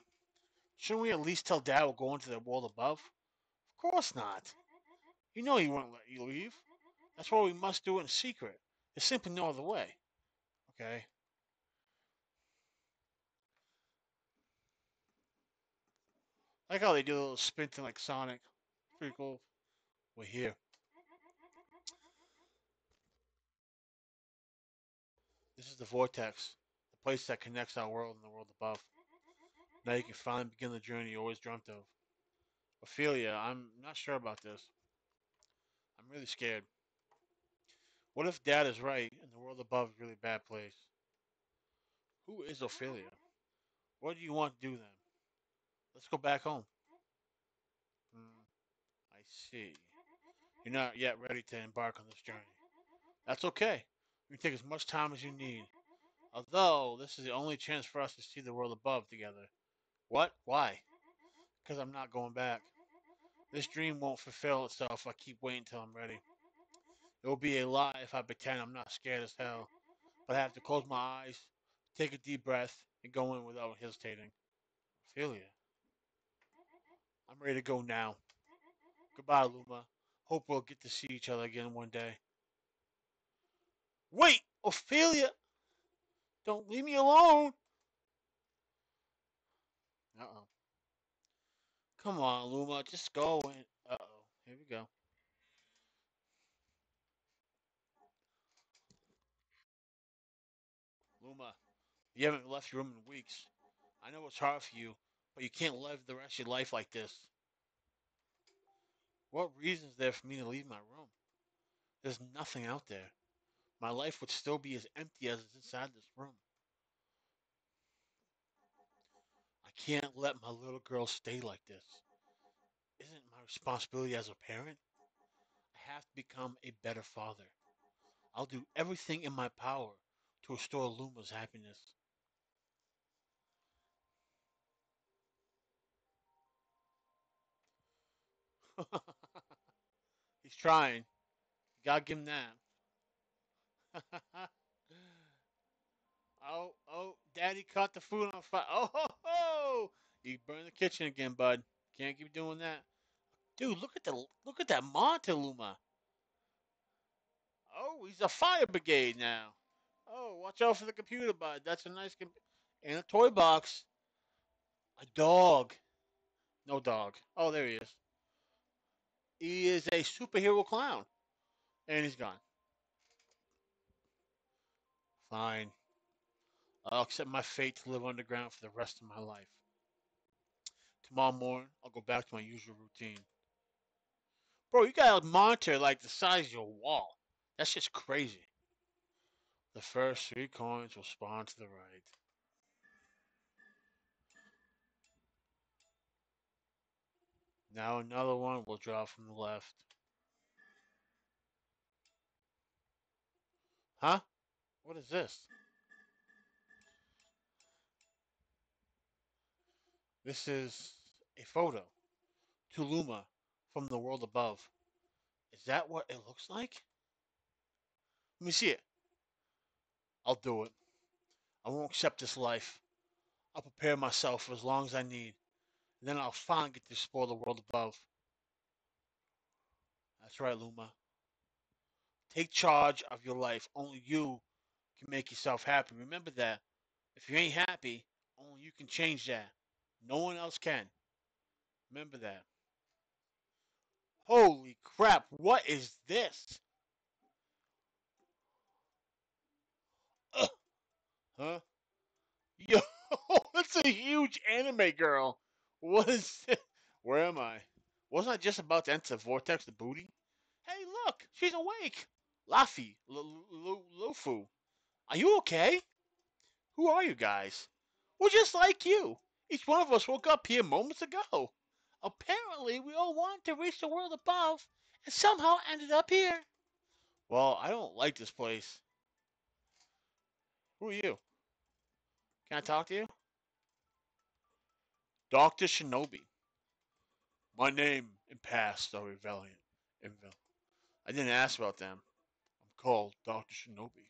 Shouldn't we at least tell Dad we're going to the world above? Of course not. You know he won't let you leave. That's why we must do it in secret. There's simply no other way. Okay? I like how they do a little spin thing like Sonic. Pretty cool. We're here. This is the vortex, the place that connects our world and the world above. Now you can finally begin the journey you always dreamt of. Ophelia, I'm not sure about this. I'm really scared. What if Dad is right and the world above is a really bad place? Who is Ophelia? What do you want to do then? Let's go back home. Hmm, I see. You're not yet ready to embark on this journey. That's okay. You can take as much time as you need. Although, this is the only chance for us to see the world above together. What? Why? Because I'm not going back. This dream won't fulfill itself if I keep waiting till I'm ready. It will be a lie if I pretend I'm not scared as hell. But I have to close my eyes, take a deep breath, and go in without hesitating. Ophelia. I'm ready to go now. Goodbye, Luma. Hope we'll get to see each other again one day. Wait, Ophelia! Don't leave me alone! Uh oh. Come on, Luma, just go and. Uh oh. Here we go. Luma, you haven't left your room in weeks. I know it's hard for you, but you can't live the rest of your life like this. What reason is there for me to leave my room? There's nothing out there. My life would still be as empty as it's inside this room. I can't let my little girl stay like this. Isn't my responsibility as a parent? I have to become a better father. I'll do everything in my power to restore Luma's happiness. He's trying. You Gotta give him that. oh, oh, Daddy caught the food on fire. Oh, ho, ho! You burned the kitchen again, bud. Can't keep doing that. Dude, look at the look at that monitor, Luma. Oh, he's a fire brigade now. Oh, watch out for the computer, bud. That's a nice computer. And a toy box. A dog. No dog. Oh, there he is. He is a superhero clown. And he's gone. Fine. I'll accept my fate to live underground for the rest of my life. Tomorrow morning, I'll go back to my usual routine. Bro, you got a monitor like the size of your wall. That's just crazy. The first three coins will spawn to the right. Now another one will draw from the left. Huh? What is this? This is a photo to Luma from the world above. Is that what it looks like? Let me see it. I'll do it. I won't accept this life. I'll prepare myself for as long as I need. Then I'll finally get to spoil the world above. That's right, Luma. Take charge of your life. Only you can make yourself happy. Remember that. If you ain't happy, only you can change that. No one else can. Remember that. Holy crap, what is this? Huh? Yo, that's a huge anime girl. What is it? Where am I? Wasn't I just about to enter Vortex the booty? Hey, look, she's awake. Laffy, L- L- Lufu. Are you okay? Who are you guys? We're just like you. Each one of us woke up here moments ago. Apparently, we all wanted to reach the world above and somehow ended up here. Well, I don't like this place. Who are you? Can I talk to you? Dr. Shinobi. My name and past are irrelevant. I didn't ask about them. I'm called Dr. Shinobi.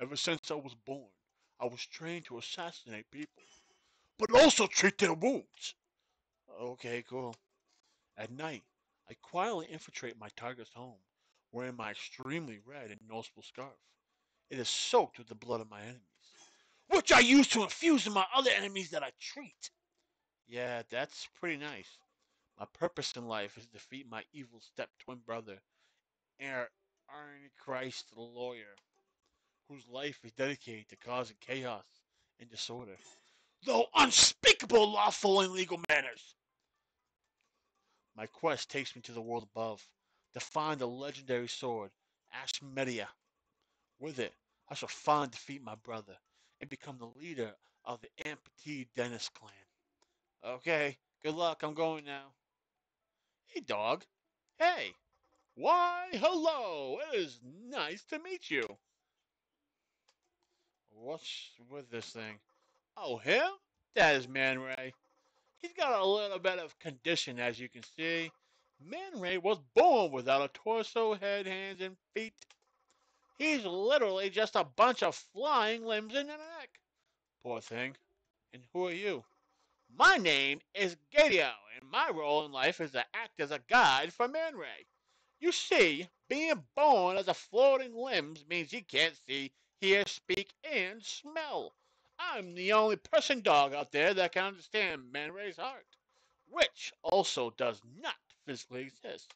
Ever since I was born, I was trained to assassinate people, but also treat their wounds. Okay, cool. At night, I quietly infiltrate my target's home, wearing my extremely red and noticeable scarf. It is soaked with the blood of my enemies, which I use to infuse in my other enemies that I treat. Yeah, that's pretty nice. My purpose in life is to defeat my evil step twin brother, Er- Iron Christ the lawyer, whose life is dedicated to causing chaos and disorder, though unspeakable lawful and legal manners. My quest takes me to the world above to find the legendary sword, Ashmedia. With it, I shall find defeat my brother and become the leader of the amputee Dennis clan. Okay, good luck. I'm going now. Hey, dog. Hey. Why, hello. It is nice to meet you. What's with this thing? Oh, him? That is Man Ray. He's got a little bit of condition, as you can see. Man Ray was born without a torso, head, hands, and feet. He's literally just a bunch of flying limbs and a neck. Poor thing. And who are you? My name is Gadio, and my role in life is to act as a guide for Man Ray. You see, being born as a floating limbs means he can't see, hear, speak, and smell. I'm the only person dog out there that can understand Man Ray's heart, which also does not physically exist.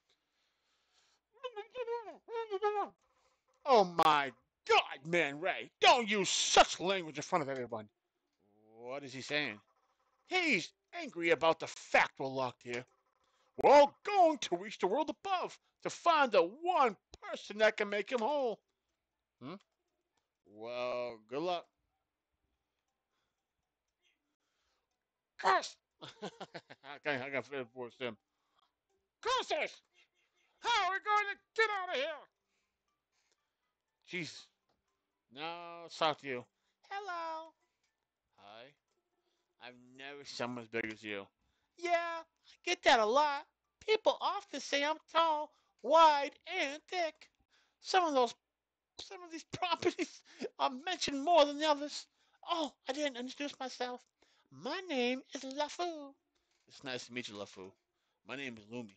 Oh my God, Man Ray, don't use such language in front of everyone. What is he saying? He's angry about the fact we're locked here. We're all going to reach the world above to find the one person that can make him whole. Hmm? Well, good luck. Curse! I can't, I can't finish voice him. Curses! How are we going to get out of here? Jeez. Let's talk to you. Hello. I've never seen someone as big as you. Yeah, I get that a lot. People often say I'm tall, wide, and thick. Some of those, some of these properties are mentioned more than the others. Oh, I didn't introduce myself. My name is LaFou. It's nice to meet you, LaFou. My name is Luma.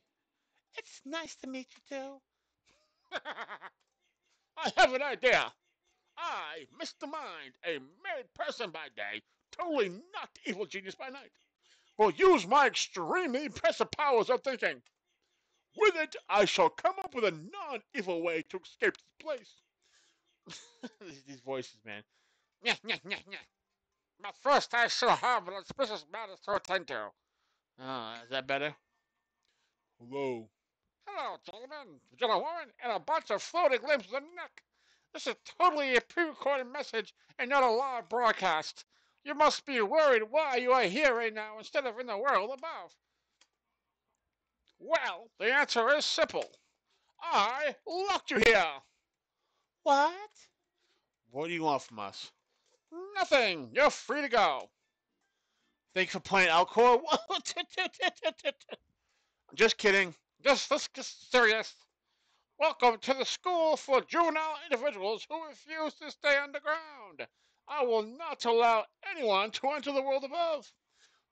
It's nice to meet you too. I have an idea. I, Mr. Mind, a married person by day, totally not evil genius by night, will use my extremely impressive powers of thinking. With it, I shall come up with a non-evil way to escape this place. these, voices, man. Nyeh. But first, I shall have an auspicious matters to attend to. Oh, is that better? Hello. Hello, gentlemen, gentlewoman, and a bunch of floating limbs with the neck. This is totally a pre-recorded message and not a live broadcast. You must be worried why you are here right now instead of in the world above. Well, the answer is simple. I locked you here. What? What do you want from us? Nothing. You're free to go. Thanks for playing Outcore. just kidding. Just, just, just serious. Welcome to the school for juvenile individuals who refuse to stay underground. I will not allow anyone to enter the world above.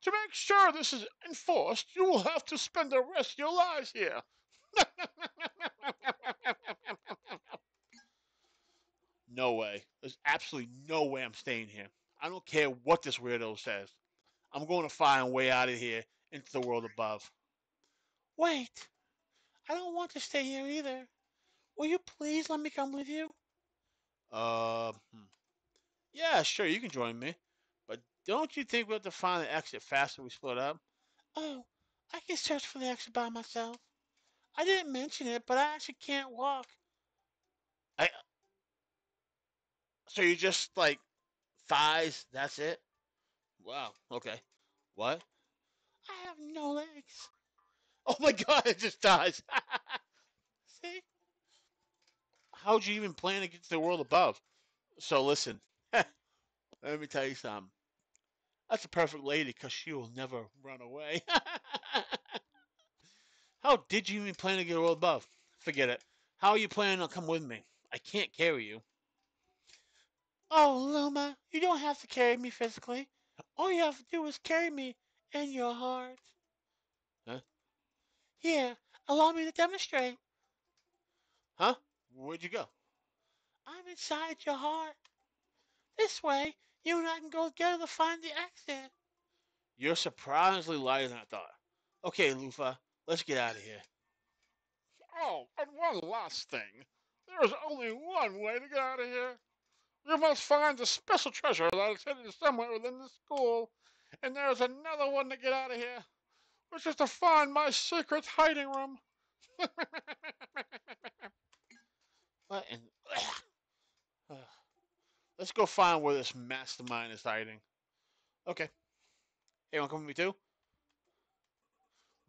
To make sure this is enforced, you will have to spend the rest of your lives here. no way. There's absolutely no way I'm staying here. I don't care what this weirdo says. I'm going to find a way out of here into the world above. Wait. I don't want to stay here either. Will you please let me come with you? Uh, hmm. Yeah, sure, you can join me. But don't you think we have to find the exit faster we split up? Oh, I can search for the exit by myself. I didn't mention it, but I actually can't walk. I. So you just like thighs? That's it? Wow. Okay. What? I have no legs. Oh my god! It just dies. See? how'd you even plan to get to the world above? So listen, let me tell you something. That's a perfect lady because she will never run away. How did you even plan to get world above? Forget it. How are you planning to come with me? I can't carry you. Oh, Luma, you don't have to carry me physically. All you have to do is carry me in your heart. Huh? Yeah, allow me to demonstrate. Huh? Where'd you go? I'm inside your heart. This way, you and I can go together to find the exit. You're surprisingly lighter than I thought. Okay, Lufa, let's get out of here. Oh, and one last thing. There is only one way to get out of here. You must find the special treasure that is hidden somewhere within the school. And there is another one to get out of here, which is to find my secret hiding room. What in? Let's go find where this mastermind is hiding. Okay. Hey, wanna come with me too?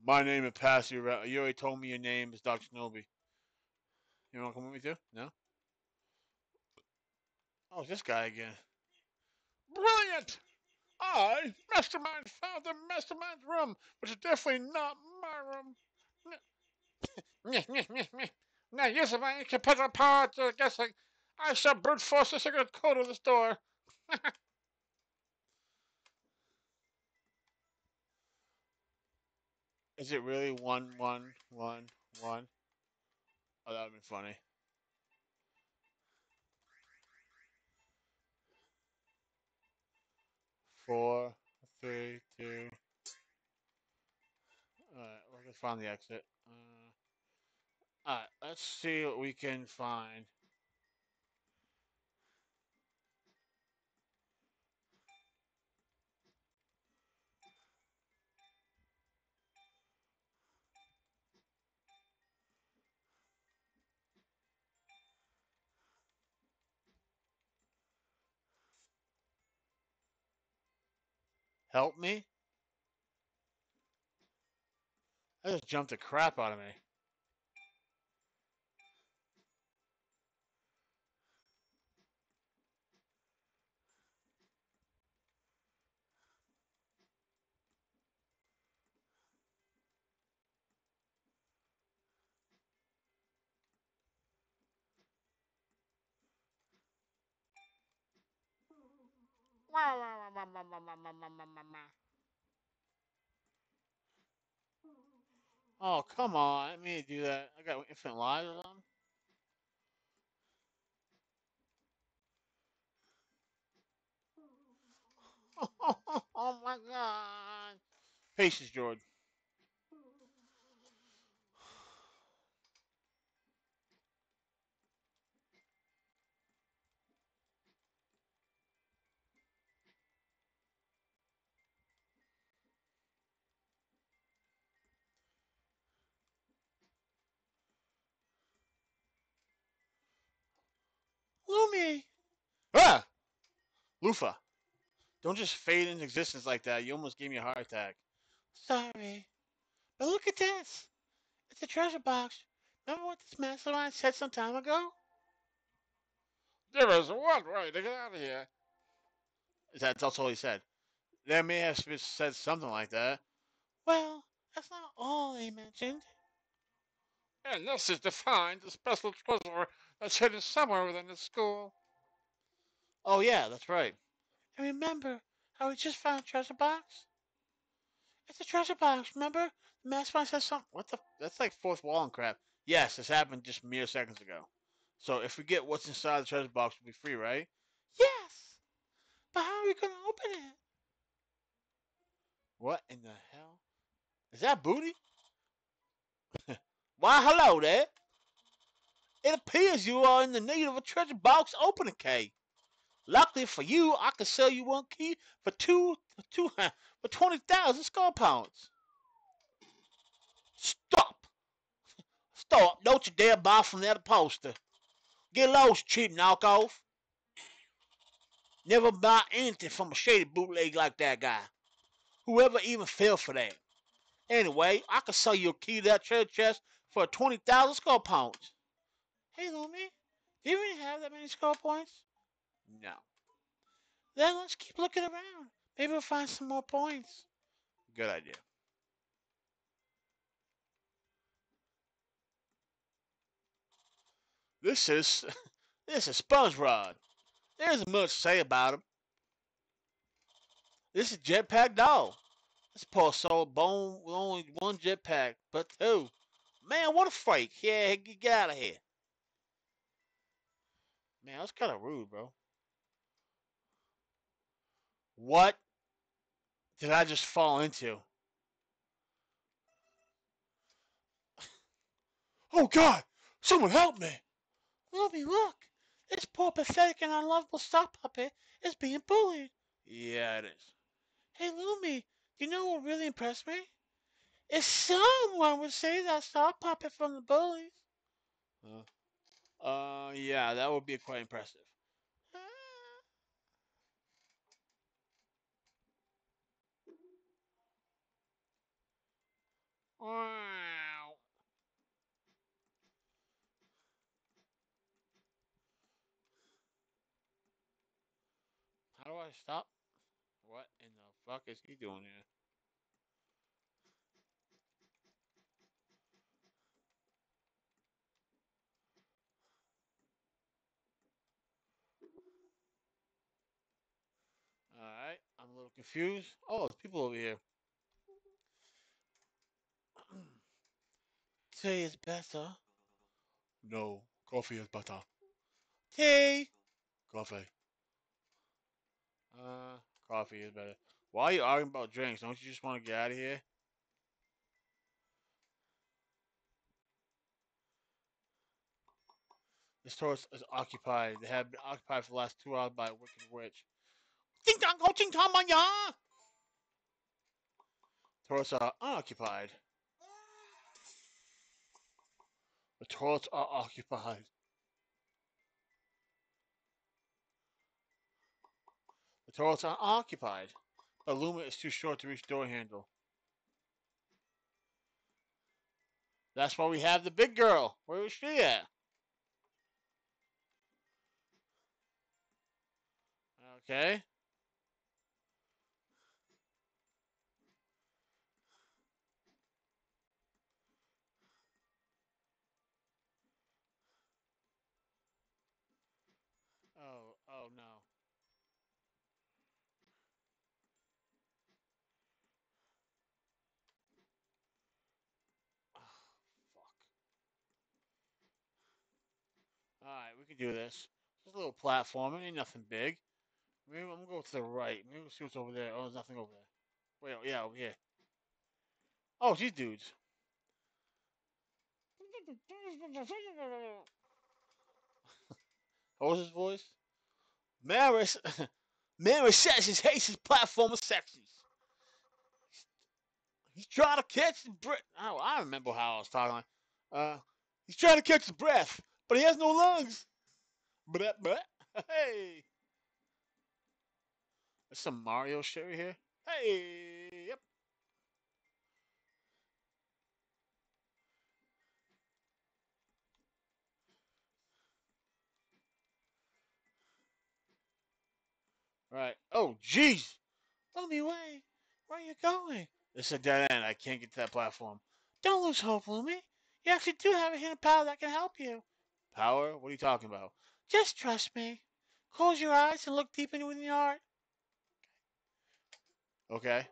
My name is Passy. You already told me your name is Dr. Shinobi. You wanna come with me too? No? Oh, this guy again. Brilliant! I, Mastermind, found the Mastermind's room, which is definitely not my room. Now, using my incompetent power to guessing, I shall brute force the secret code of this door. Is it really one, one, one, one? Oh, that would be funny. Four, three, two. Alright, gonna find the exit. Uh, Alright, let's see what we can find. Help me? That just jumped the crap out of me. Oh, come on. I mean to do that. I got infinite lives or oh my god. Patience, Jordan. Lumi! Ah! Lufa, don't just fade into existence like that. You almost gave me a heart attack. Sorry. But look at this. It's a treasure box. Remember what this mastermind said some time ago? There is one way to get out of here. That's that's all he said. They may have said something like that. Well, that's not all they mentioned. And this is find the special treasure that's hidden somewhere within the school. Oh yeah, that's right. And remember how we just found a treasure box? It's a treasure box, remember? The mastermind said something. What the? That's like fourth wall and crap. Yes, this happened just mere seconds ago. So if we get what's inside the treasure box, we'll be free, right? Yes. But how are we gonna open it? What in the hell? Is that booty? Why, hello there. It appears you are in the need of a treasure box opening key. Luckily for you, I can sell you one key for two, two, for twenty thousand skull pounds. Stop! Stop! Don't you dare buy from that poster. Get lost, cheap knockoff. Never buy anything from a shady bootleg like that guy. Whoever even fell for that. Anyway, I can sell you a key to that treasure chest for twenty thousand skull pounds. Hey, Lumi, Do you really have that many score points? No. Then let's keep looking around. Maybe we'll find some more points. Good idea. This is this is Sponge Rod. There isn't much to say about him. This is Jetpack Doll. This poor soul bone with only one jetpack, but two. Man, what a freak. Yeah, get out of here. Man, that's kind of rude, bro. What did I just fall into? Oh, God! Someone help me! Ruby, look! This poor, pathetic, and unlovable sock puppet is being bullied. Yeah, it is. Hey, Lumi, you know what really impressed me? If someone would save that sock puppet from the bullies. Uh, yeah, that would be quite impressive. Wow. How do I stop? What in the fuck is he doing here? Alright, I'm a little confused. Oh, there's people over here. Tea is better. No, coffee is better. Tea! Coffee. Uh, coffee is better. Why are you arguing about drinks? Don't you just want to get out of here? This tour is occupied. They have been occupied for the last two hours by a wicked witch. Ding dong go ching tong man ya! Tourists are unoccupied. The toilets are occupied. The toilets are occupied. The Luma is too short to reach door handle. That's why we have the big girl. Where is she at? Okay. Oh, oh no. Oh, fuck. Alright, we can do this. Just a little platform, It ain't nothing big. Maybe I'm gonna go to the right. Maybe we'll see what's over there. Oh, there's nothing over there. Wait, oh, yeah, over here. Oh, these dudes. What was his voice? Maris, Maris says he hates his platform of sexies. He's trying to catch the breath. Oh, I remember how I was talking. Uh, he's trying to catch the breath, but he has no lungs. Breath, breath. Hey. There's some Mario shit right here. Hey, yep. Right. Oh, jeez. Let me away. Where are you going? It's a dead end. I can't get to that platform. Don't lose hope, Lumi. You actually do have a hidden power that can help you. Power? What are you talking about? Just trust me. Close your eyes and look deep into your heart. Okay.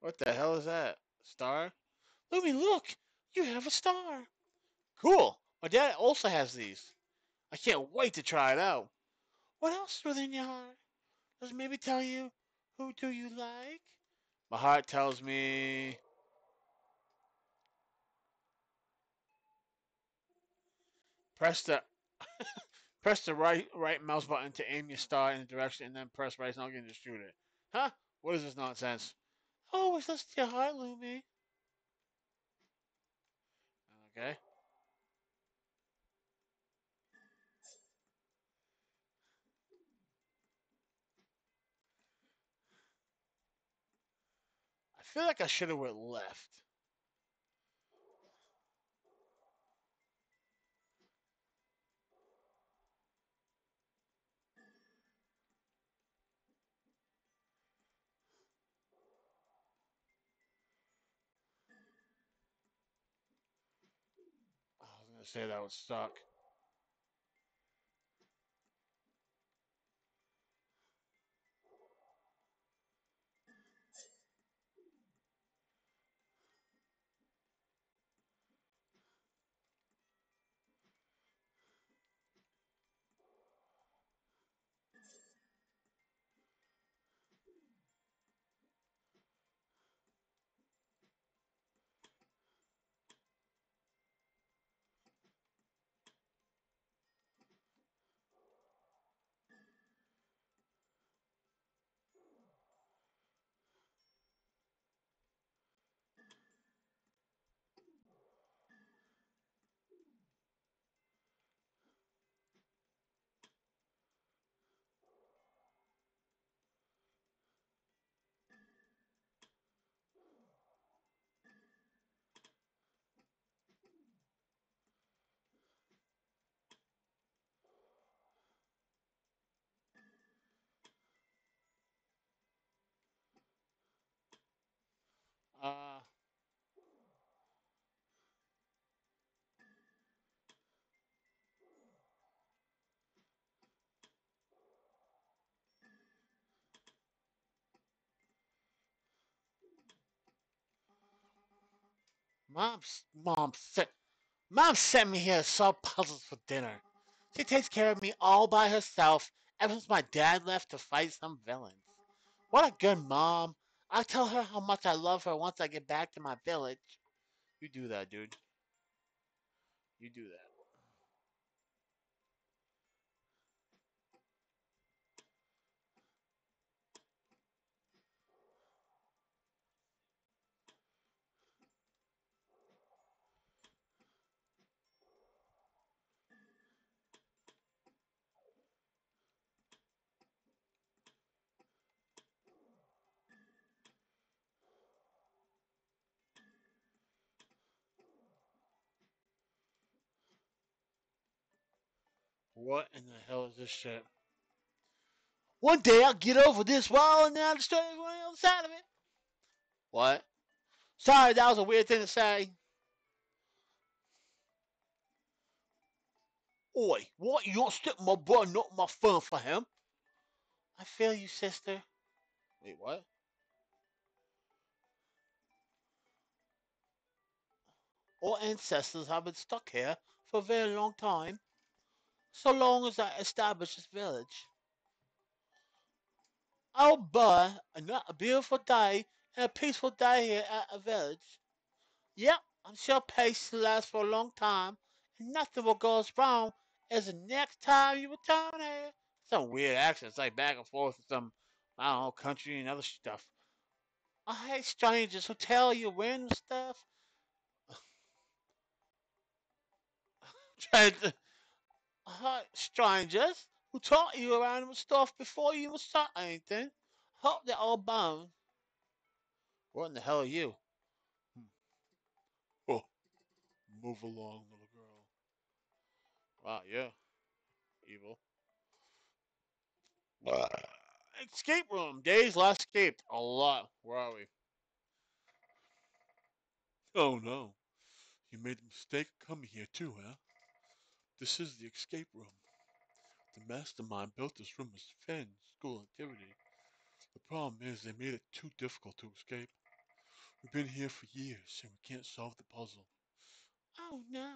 What the hell is that? Star? Lumi, look! You have a star. Cool. My dad also has these. I can't wait to try it out. What else is within your heart? Does maybe tell you who do you like? My heart tells me press the press the right right mouse button to aim your star in the direction and then press right now again to shoot it. Huh? What is this nonsense? Always listen to your heart, Lumi. Okay. I feel like I should have went left. Say that would suck. Uh, mom's mom sent mom sent me here to solve puzzles for dinner. She takes care of me all by herself ever since my dad left to fight some villains. What a good mom! I'll tell her how much I love her once I get back to my village. You do that, dude. You do that. What in the hell is this shit? One day I'll get over this wall and then I'll destroy everyone on the other side of it. What? Sorry, that was a weird thing to say. Oi, what? You don't stick my brother, not my phone for him? I feel you, sister. Wait, what? Our ancestors have been stuck here for a very long time. So long as I establish this village. Oh boy, another beautiful day and a peaceful day here at the village. Yep, I'm sure peace will last for a long time and nothing will go wrong as the next time you return here. Some weird accents like back and forth with some, I don't know, country and other stuff. I hate strangers who tell you random stuff. Trying to- Strangers who taught you random stuff before you even saw anything. Hope they're all bones. What in the hell are you? Hmm. Oh, move along, little girl. Wow, yeah. Evil. Escape room. Days last escaped. A lot. Where are we? Oh no. You made the mistake of coming here too, huh? This is the escape room. The mastermind built this room as fun school activity. The problem is they made it too difficult to escape. We've been here for years and we can't solve the puzzle. Oh no.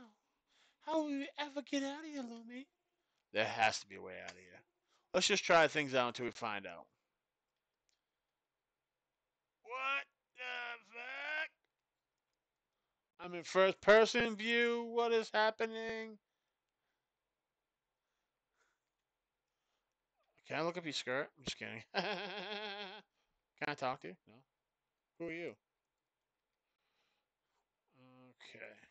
How will we ever get out of here, Lumi? There has to be a way out of here. Let's just try things out until we find out. What the fuck? I'm in first person view. What is happening? Can I look up your skirt? I'm just kidding. Can I talk to you? No. Who are you? Okay.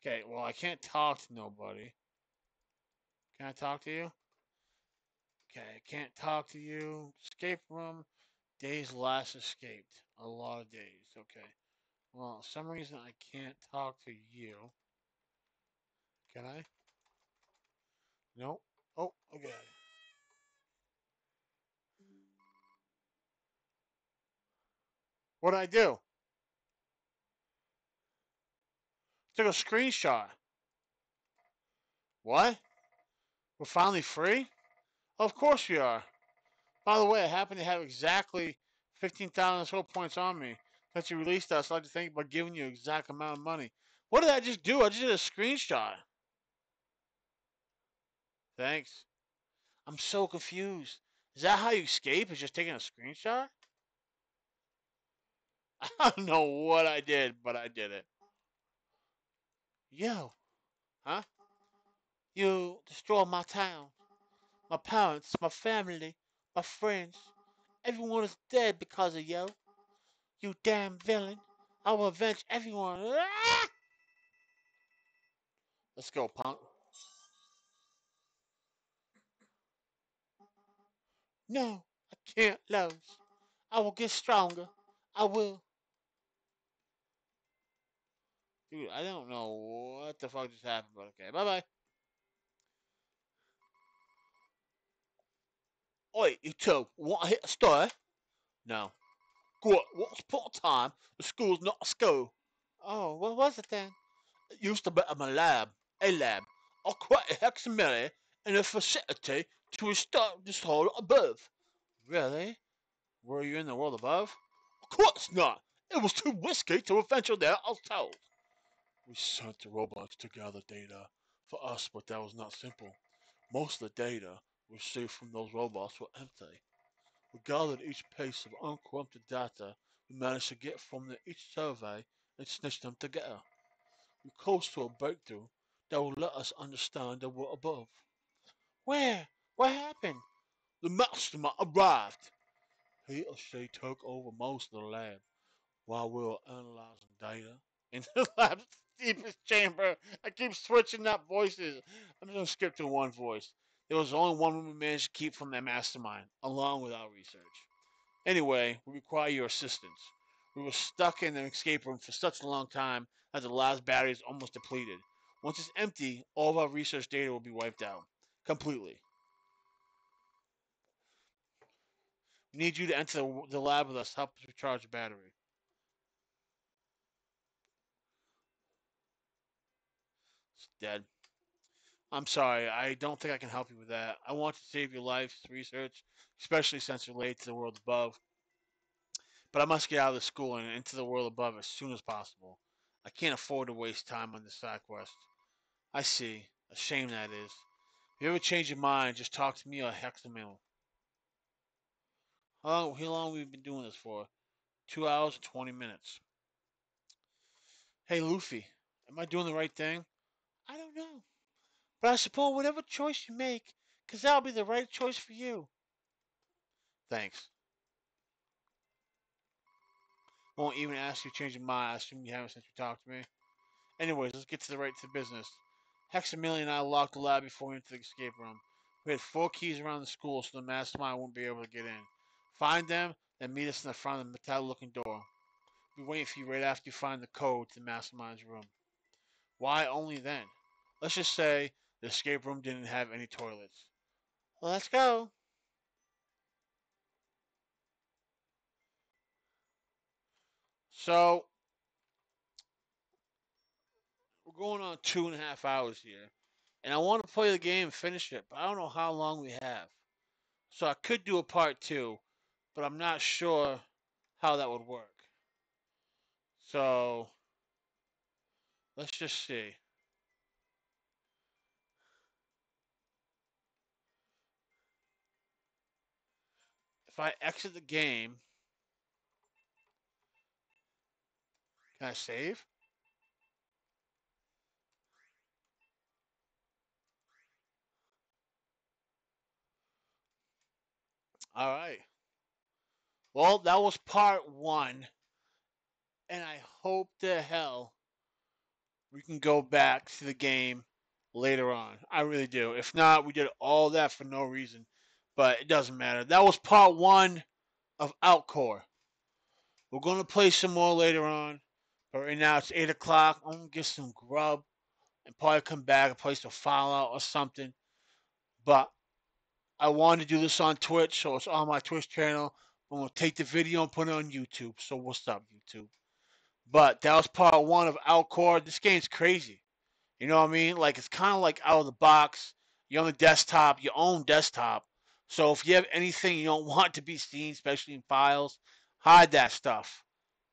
Okay, well, I can't talk to nobody. Can I talk to you? Okay, I can't talk to you. Escape room. Days last escaped. A lot of days. Okay. Well, some reason I can't talk to you. Can I? Nope. Oh, okay. What did I do? Took a screenshot. What? We're finally free? Of course we are. By the way, I happen to have exactly 15,000 soul points on me. Since you released us, I'd like to thank you by giving you exact amount of money. What did I just do? I just did a screenshot. Thanks. I'm so confused. Is that how you escape? Is just taking a screenshot? I don't know what I did, but I did it. Yo. Huh? You destroyed my town. My parents, my family, my friends. Everyone is dead because of you. You damn villain. I will avenge everyone. Let's go, punk. No, I can't lose. I will get stronger. I will. Dude, I don't know what the fuck just happened, but okay. Bye bye. Oi, you two, want to hit a story? No. Good, once upon time, the school's not a school. Oh, what was it then? It used to be a lab, a lab. I created Hexamilli in a facility to restore this whole above. Really? Were you in the world above? Of course not. It was too risky to venture there, I was told. We sent the robots to gather data for us, but that was not simple. Most of the data we received from those robots were empty. We gathered each piece of uncorrupted data we managed to get from the, each survey and stitched them together. We close to a breakthrough that will let us understand the world above. Where? What happened? The mastermind arrived. He or she took over most of the lab while we were analyzing data. In the lab's deepest chamber. I keep switching up voices. I'm just gonna skip to one voice. There was only one we managed to keep from that mastermind, along with our research. Anyway, we require your assistance. We were stuck in an escape room for such a long time that the last battery is almost depleted. Once it's empty, all of our research data will be wiped out. Completely. We need you to enter the, the lab with us. Help us recharge the battery. Dead. I'm sorry. I don't think I can help you with that. I want to save your life's research, especially since you're late to the world above. But I must get out of the school and into the world above as soon as possible. I can't afford to waste time on this side quest. I see. A shame that is. If you ever change your mind, just talk to me or Hexamill. Oh, how long, how long have we been doing this for? Two hours and 20 minutes. Hey, Luffy, am I doing the right thing? I don't know. But I suppose whatever choice you make, 'cause that'll be the right choice for you. Thanks. Won't even ask you to change your mind. I assume you haven't since you talked to me. Anyways, let's get to the right to business. Hexamillion and I locked the lab before we went to the escape room. We had four keys around the school so the mastermind wouldn't be able to get in. Find them, then meet us in the front of the metallic looking door. We'll waiting for you right after you find the code to the mastermind's room. Why only then? Let's just say the escape room didn't have any toilets. Let's go. So, we're going on two and a half hours here. And I want to play the game and finish it, but I don't know how long we have. So I could do a part two, but I'm not sure how that would work. So, let's just see. I exit the game, can I save? All right. Well, that was part one. And I hope to hell we can go back to the game later on. I really do. If not, we did all that for no reason. But it doesn't matter. That was part one of Outcore. We're gonna play some more later on, but right now it's eight o'clock. I'm gonna get some grub and probably come back and play some Fallout or something. But I wanted to do this on Twitch, so it's on my Twitch channel. I'm gonna take the video and put it on YouTube. So what's up, YouTube? But that was part one of Outcore. This game's crazy. You know what I mean? Like it's kind of like out of the box. You're on the desktop, your own desktop. So if you have anything you don't want to be seen, especially in files, hide that stuff.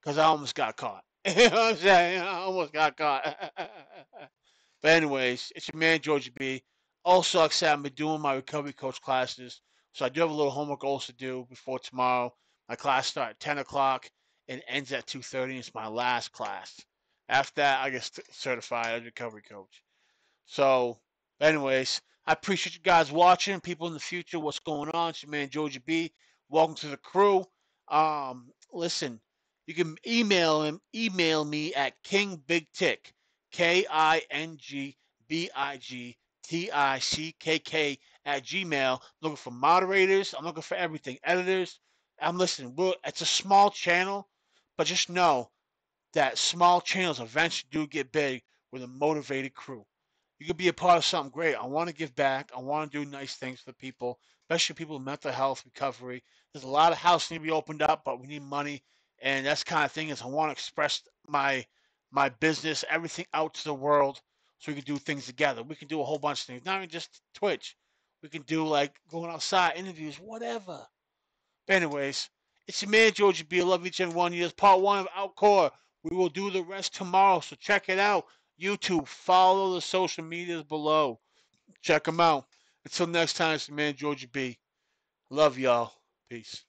Cause I almost got caught. you know what I'm saying? I almost got caught. but anyways, it's your man Georgie B. Also, like I said, I've been doing my recovery coach classes. So I do have a little homework also to do before tomorrow. My class starts at 10 o'clock and ends at 2.30. It's my last class. After that, I get certified as a recovery coach. So, anyways, I appreciate you guys watching. People in the future, what's going on? It's your man Georgie B. Welcome to the crew. Um, listen, you can email him, email me at King Big Tick, K I N G B I G T I C K K at Gmail. Looking for moderators. I'm looking for everything. Editors. I'm listening. It's a small channel, but just know that small channels eventually do get big with a motivated crew. You could be a part of something great. I want to give back. I want to do nice things for people, especially people with mental health recovery. There's a lot of houses need to be opened up, but we need money, and that's kind of thing is I want to express my my business, everything out to the world, so we can do things together. We can do a whole bunch of things, not even just Twitch. We can do like going outside, interviews, whatever. But anyways, it's your man Georgie B. I love each and one you. part one of Outcore. We will do the rest tomorrow, so check it out. YouTube, follow the social medias below. Check them out. Until next time, it's the man Georgie B. Love y'all. Peace.